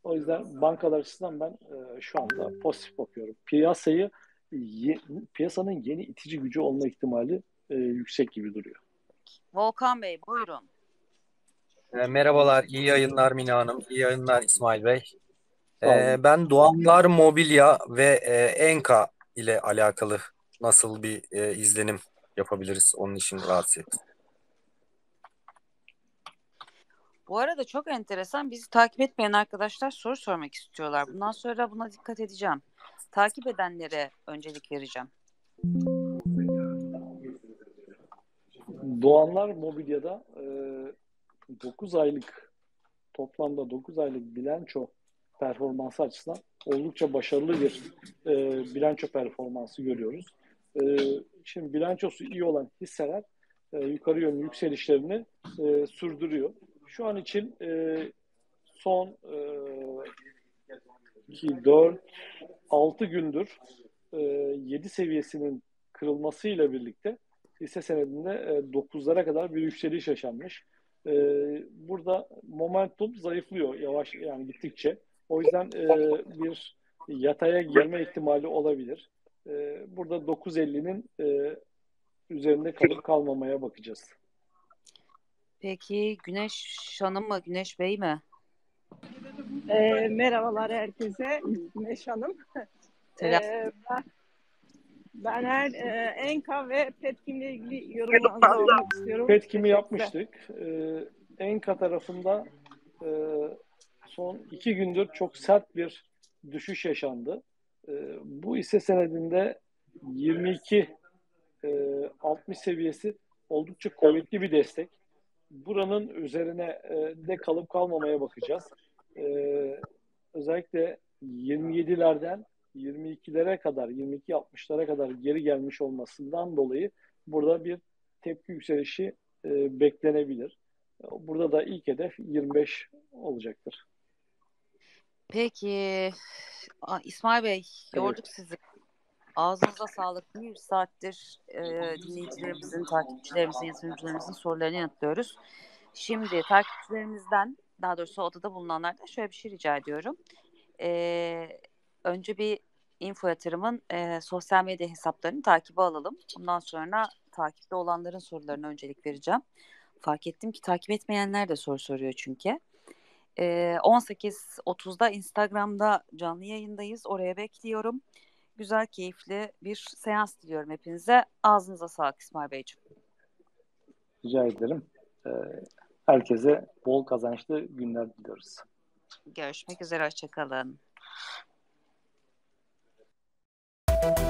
o yüzden bankalar açısından ben e, şu anda pozitif bakıyorum. Piyasayı ye- piyasanın yeni itici gücü olma ihtimali e, yüksek gibi duruyor. Volkan Bey buyurun. E, Merhabalar, iyi yayınlar Mine Hanım, iyi yayınlar İsmail Bey. E, ben Doğanlar Mobilya ve e, Enka ile alakalı nasıl bir e, izlenim yapabiliriz? Onun için rahatsız ettim. Bu arada çok enteresan. Bizi takip etmeyen arkadaşlar soru sormak istiyorlar. Bundan sonra buna dikkat edeceğim. Takip edenlere öncelik vereceğim. Doğanlar Mobilya'da e, 9 aylık toplamda 9 aylık bilanço performansı açısından oldukça başarılı bir e, bilanço performansı görüyoruz. E, şimdi bilançosu iyi olan hisseler e, yukarı yönlü yükselişlerini e, sürdürüyor. Şu an için e, son e, 2, 4, 6 gündür e, 7 seviyesinin kırılmasıyla birlikte hisse senedinde e, 9'lara kadar bir yükseliş yaşanmış. E, burada momentum zayıflıyor yavaş yani gittikçe. O yüzden e, bir yataya gelme ihtimali olabilir. E, burada 9.50'nin e, üzerinde kalıp kalmamaya bakacağız. Peki Güneş Hanım mı Güneş Bey mi? E, merhabalar herkese. Güneş Hanım. Selam. E, ben, ben her e, Enka ve Petkim'le ilgili yorumlarınızı almak istiyorum. Petkim'i yapmıştık. Ee, Enka tarafında e, son iki gündür çok sert bir düşüş yaşandı. E, bu hisse senedinde 22 e, 60 seviyesi oldukça kuvvetli bir destek. Buranın üzerine e, de kalıp kalmamaya bakacağız. E, özellikle 27'lerden 22'lere kadar, 22-60'lara kadar geri gelmiş olmasından dolayı burada bir tepki yükselişi e, beklenebilir. Burada da ilk hedef 25 olacaktır. Peki İsmail Bey yorduk sizi. Ağzınıza sağlık. Bir saattir e, dinleyicilerimizin, takipçilerimizin, yatırımcılarımızın sorularını yanıtlıyoruz. Şimdi takipçilerimizden, daha doğrusu odada bulunanlardan şöyle bir şey rica ediyorum. E, önce bir info yatırımın e, sosyal medya hesaplarını takibe alalım. Bundan sonra takipte olanların sorularına öncelik vereceğim. Fark ettim ki takip etmeyenler de soru soruyor çünkü. E, 18.30'da Instagram'da canlı yayındayız. Oraya bekliyorum güzel, keyifli bir seans diliyorum hepinize. Ağzınıza sağlık İsmail Beyciğim. Rica ederim. Ee, herkese bol kazançlı günler diliyoruz. Görüşmek üzere, hoşçakalın. Thank you